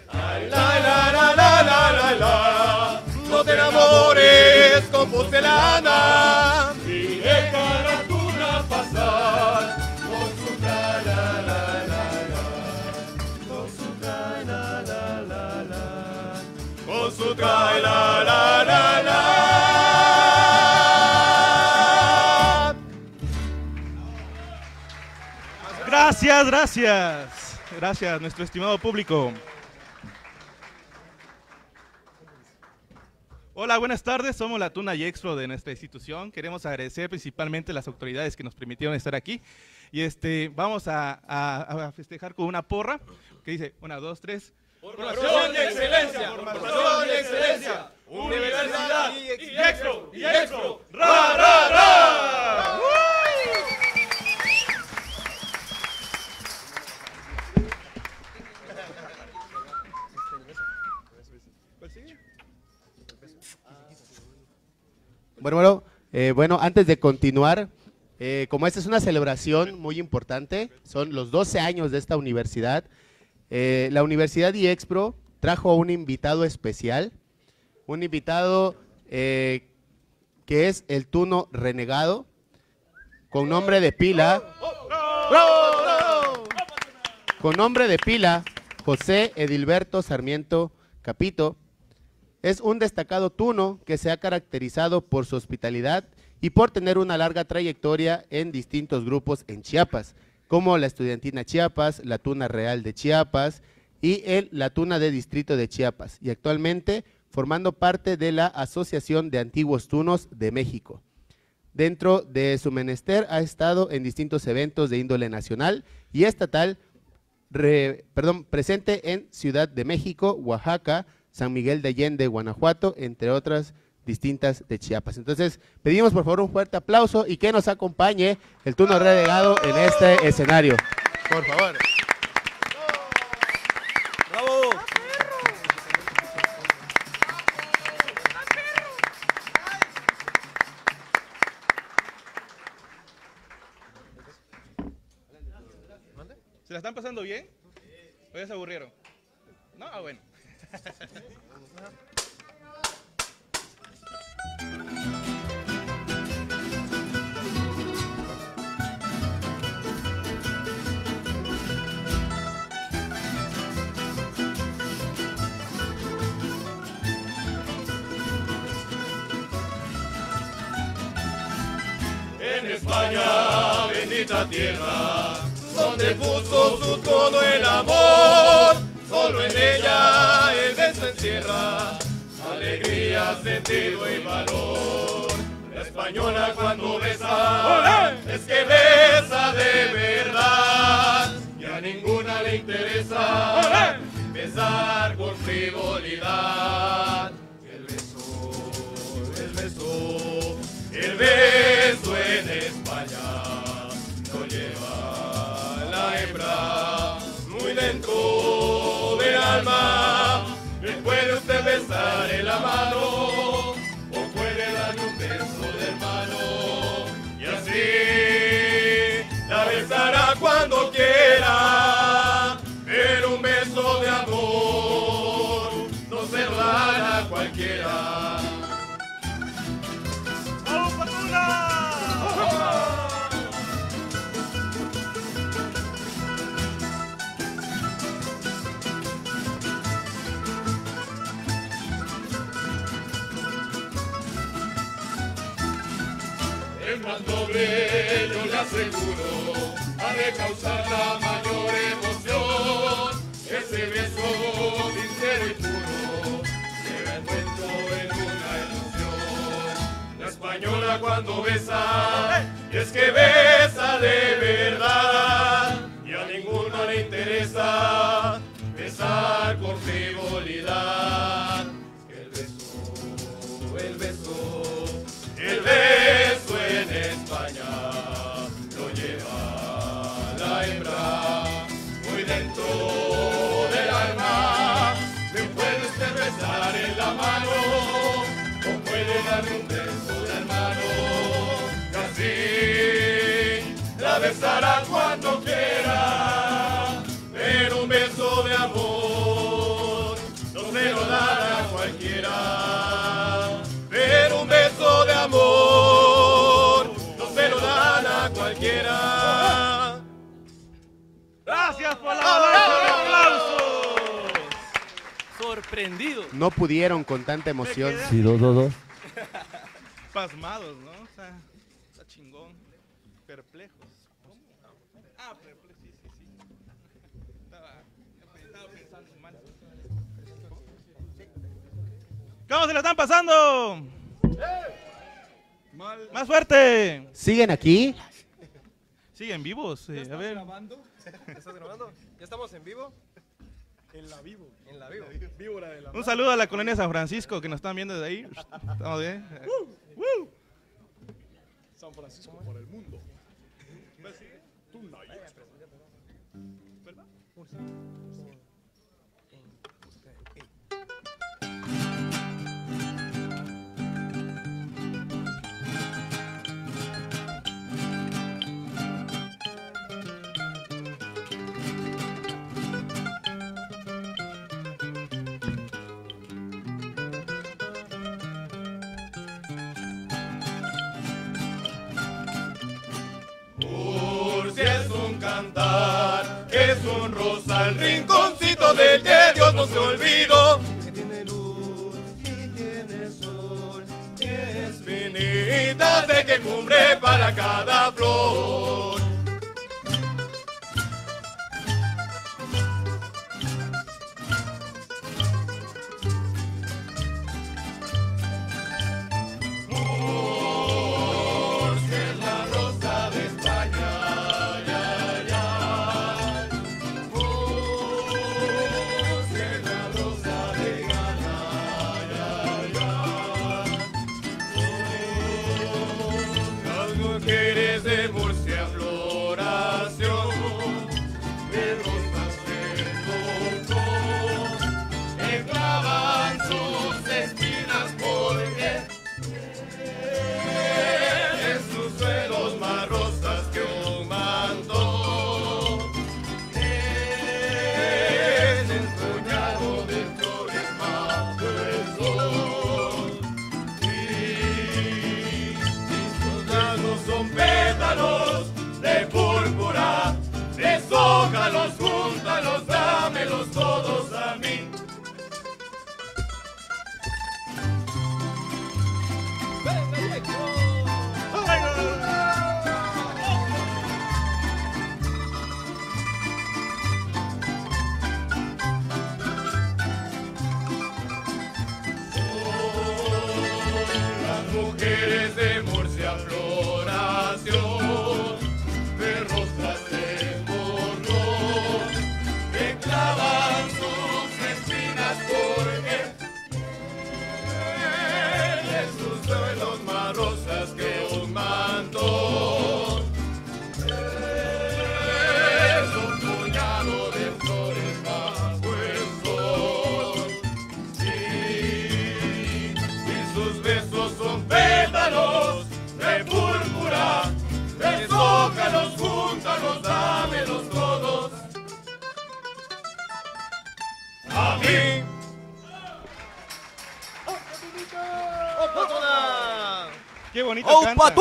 Ay, la, la, la, la, la, la, la. No te enamores con porcelana y deja la pasar con su la, la, la, la. Con su la, la, la, la. Con su la, la, la, la. Gracias, gracias. Gracias, nuestro estimado público. Hola, buenas tardes. Somos la Tuna y Expo de nuestra institución. Queremos agradecer principalmente a las autoridades que nos permitieron estar aquí. Y este, vamos a, festejar con una porra que dice: una, dos, tres. Formación de excelencia, formación de excelencia, universidad y expo, y expo. Bueno, bueno, eh, bueno, antes de continuar, eh, como esta es una celebración muy importante, son los 12 años de esta universidad, eh, la Universidad IEXPRO trajo a un invitado especial, un invitado que es el Tuno Renegado, con nombre de pila, con nombre de pila, José Edilberto Sarmiento Capito, es un destacado tuno que se ha caracterizado por su hospitalidad y por tener una larga trayectoria en distintos grupos en Chiapas, como la Estudiantina Chiapas, la Tuna Real de Chiapas y el, la Tuna de Distrito de Chiapas, y actualmente formando parte de la Asociación de Antiguos Tunos de México. Dentro de su menester ha estado en distintos eventos de índole nacional y estatal, perdón, presente en Ciudad de México, Oaxaca, San Miguel de Allende, Guanajuato, entre otras distintas de Chiapas. Entonces, pedimos por favor un fuerte aplauso y que nos acompañe el turno relegado en este escenario. Por favor. ¡Bravo! ¿Se la están pasando bien? ¿O ya se aburrieron? No, ah, bueno en España, bendita tierra, donde puso su todo el amor, solo en ella encierra alegría, sentido y valor. La española cuando besa, es que besa de verdad, y a ninguna le interesa besar con frivolidad. El beso, el beso, el beso en España lo lleva la hembra muy dentro del alma. La mano yo le aseguro, ha de causar la mayor emoción. Ese beso sincero y puro, lleva envuelto en una ilusión. La española cuando besa, y es que besa de verdad, y a ninguno le interesa besar por frivolidad. El beso, el beso, el beso Lo lleva la hembra Gracias por la avalancha de aplausos. Sorprendido. No pudieron con tanta emoción. Sí, dos, dos, dos. Pasmados, ¿no? O sea, está chingón. Perplejos. Ah, perplejos, sí, sí, sí. Estaba, estaba pensando mal. ¿Cómo se la están pasando? Más fuerte. ¿Siguen aquí? Siguen vivos. eh, a ver. grabando? ¿Estás grabando? ¿Ya estamos en vivo? En la vivo. En la vivo. Víbora de la Un saludo a la colonia San Francisco que nos están viendo desde ahí. Estamos bien. San Francisco por el mundo. Tuna y Expo. ¿Verdad? De que cumbre para cada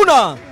누구나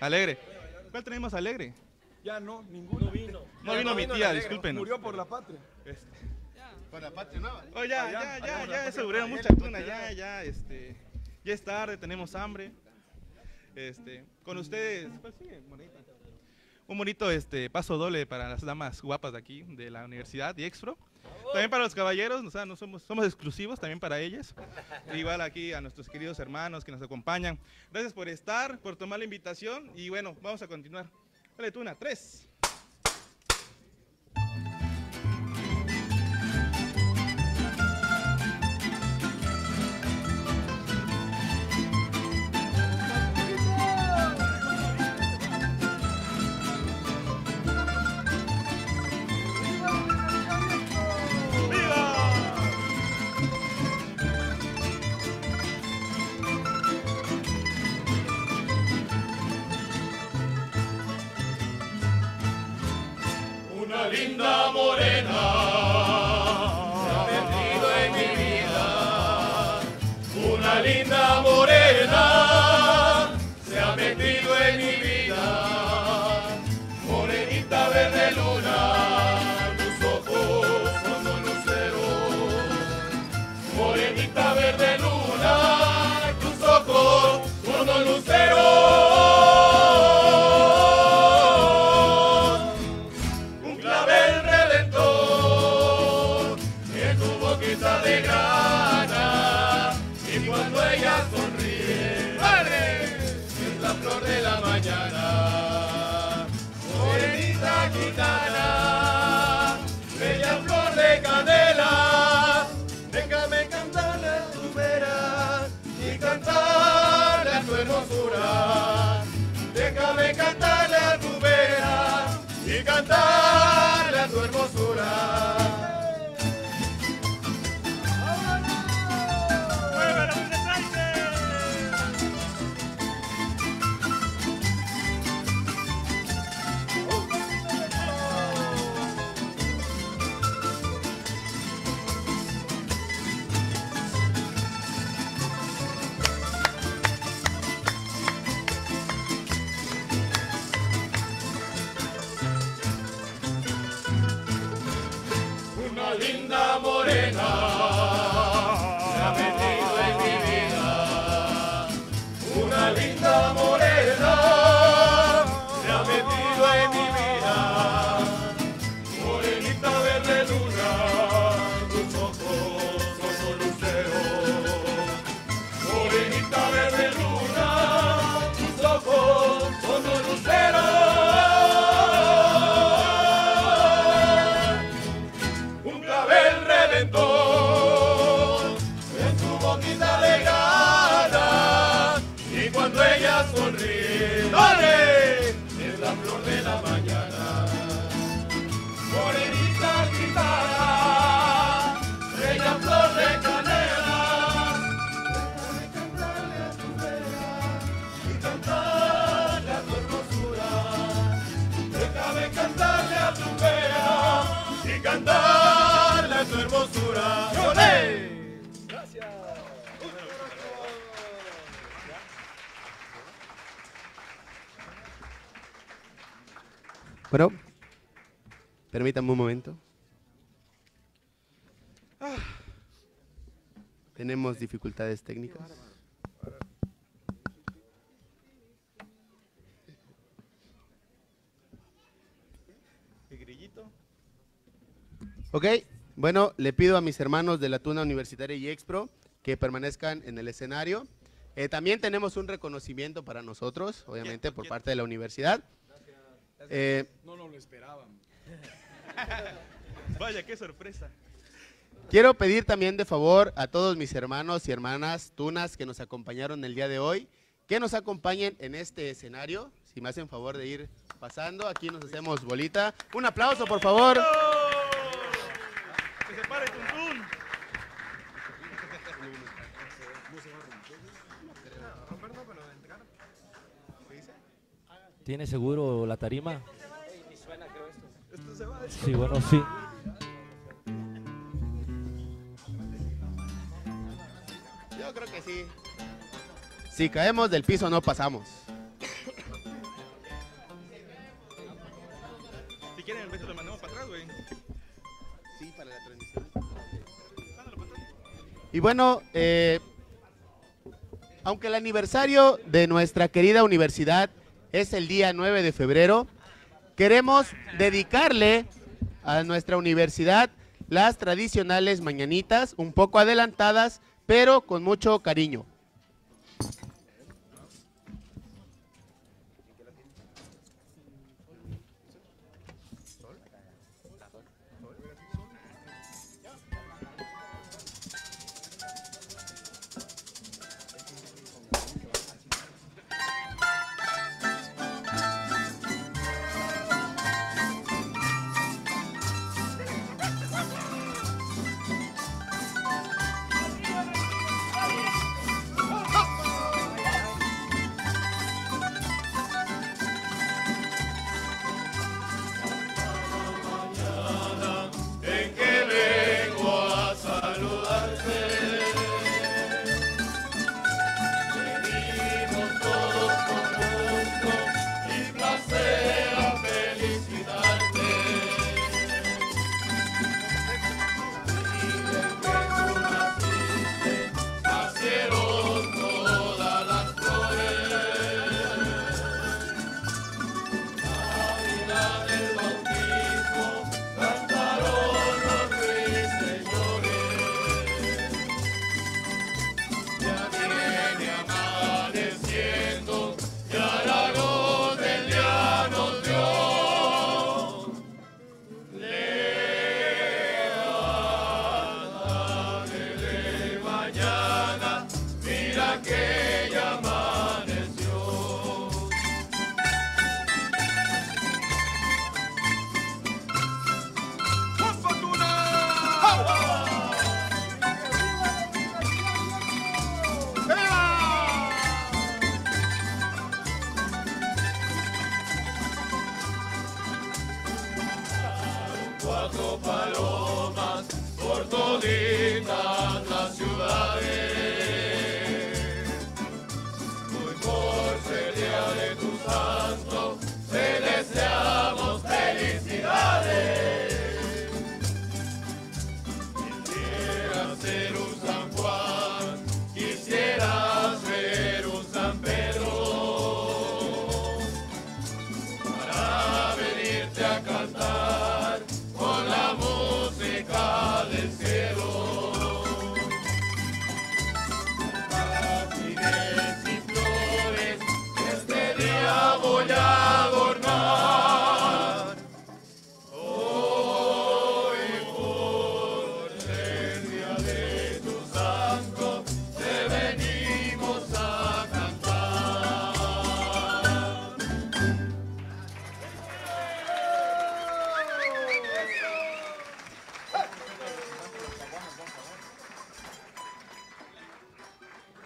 Alegre. ¿Cuál tenemos alegre? Ya no, ninguno. Vino. No vino, mi tía, disculpen. Murió por la patria. Este. Por la patria nueva. Oh, ya, ya, ya, ya, eso duró mucha tuna, ya, ya, este. Ya es tarde, tenemos hambre. Este, con ustedes. Mm, pues Un bonito este paso doble para las damas guapas de aquí, de la universidad y Expro. También para los caballeros, o sea, no somos, somos exclusivos también para ellas. Igual aquí a nuestros queridos hermanos que nos acompañan. Gracias por estar, por tomar la invitación y bueno, vamos a continuar. Dale tú una, tres. morena, se ha metido en mi vida, una linda morena. formosura. Bueno, permítame un momento. Tenemos dificultades técnicas. Ok, bueno, le pido a mis hermanos de la Tuna Universitaria y Expro que permanezcan en el escenario. Eh, también tenemos un reconocimiento para nosotros, obviamente, por parte de la universidad. Eh, No nos lo esperaban. Vaya, qué sorpresa. Quiero pedir también de favor a todos mis hermanos y hermanas tunas que nos acompañaron el día de hoy, que nos acompañen en este escenario. Si me hacen favor de ir pasando, aquí nos hacemos bolita. Un aplauso, por favor. ¡Que se pare Tuntún! ¿Tiene seguro la tarima? Esto se va a Sí, bueno, sí. Yo creo que sí. Si caemos del piso no pasamos. Si quieren, el beso lo mandamos para atrás, güey. Sí, para la transmisión. Y bueno, eh, aunque el aniversario de nuestra querida universidad es el día 9 de febrero, queremos dedicarle a nuestra universidad las tradicionales mañanitas, un poco adelantadas, pero con mucho cariño.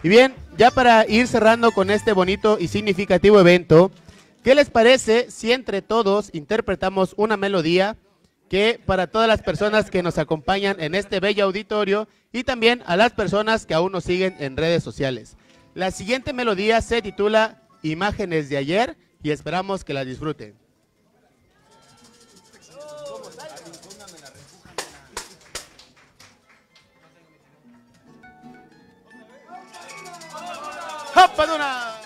Y bien, ya para ir cerrando con este bonito y significativo evento, ¿qué les parece si entre todos interpretamos una melodía que para todas las personas que nos acompañan en este bello auditorio y también a las personas que aún nos siguen en redes sociales? La siguiente melodía se titula Imágenes de ayer y esperamos que la disfruten. Appadona!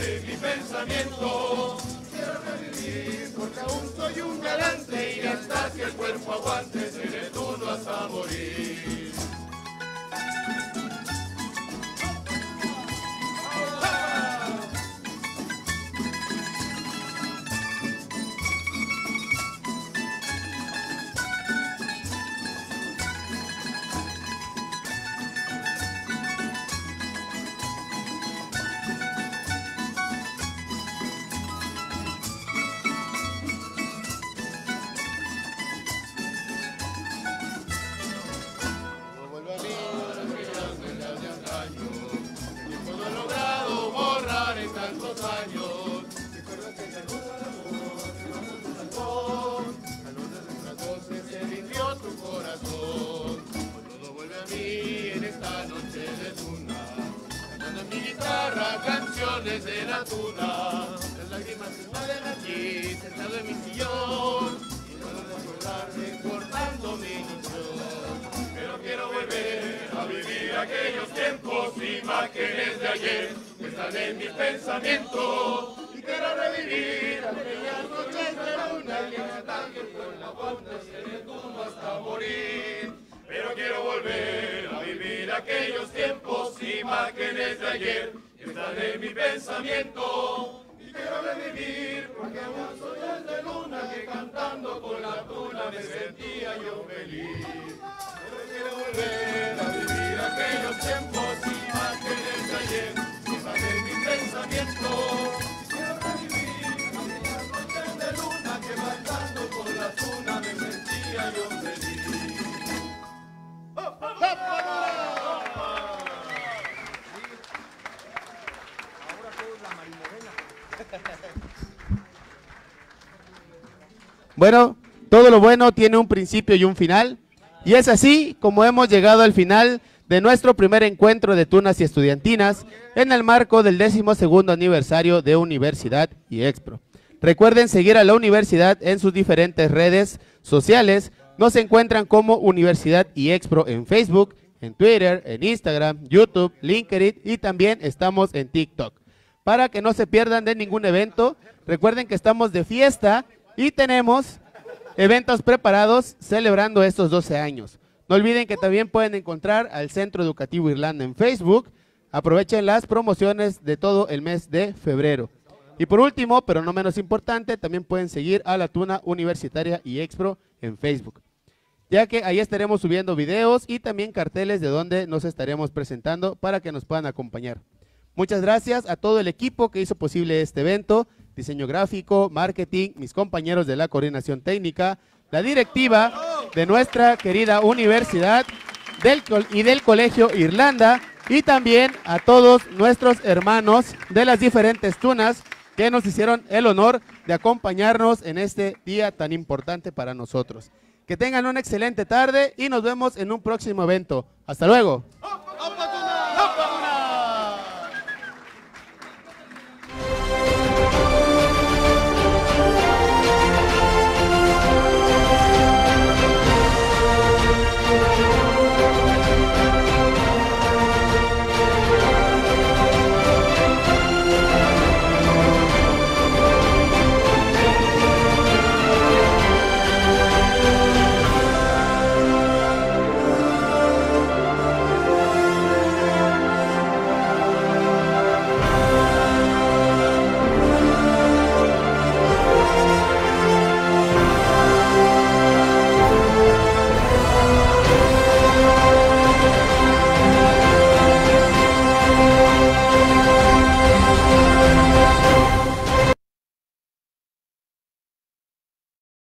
de mi pensamiento. Quiero revivir porque aún soy un galante. Todo lo bueno tiene un principio y un final. Y es así como hemos llegado al final de nuestro primer encuentro de tunas y estudiantinas en el marco del décimo segundo aniversario de Universidad y Expro. Recuerden seguir a la universidad en sus diferentes redes sociales. Nos encuentran como Universidad y Expro en Facebook, en Twitter, en Instagram, YouTube, LinkedIn y también estamos en TikTok. Para que no se pierdan de ningún evento, recuerden que estamos de fiesta y tenemos eventos preparados celebrando estos 12 años. No olviden que también pueden encontrar al Centro Educativo Irlanda en Facebook. Aprovechen las promociones de todo el mes de febrero. Y por último, pero no menos importante, también pueden seguir a la Tuna Universitaria y Expro en Facebook. Ya que ahí estaremos subiendo videos y también carteles de donde nos estaremos presentando para que nos puedan acompañar. Muchas gracias a todo el equipo que hizo posible este evento, diseño gráfico, marketing, mis compañeros de la coordinación técnica, la directiva de nuestra querida universidad y del Colegio Irlanda y también a todos nuestros hermanos de las diferentes tunas que nos hicieron el honor de acompañarnos en este día tan importante para nosotros. Que tengan una excelente tarde y nos vemos en un próximo evento. Hasta luego.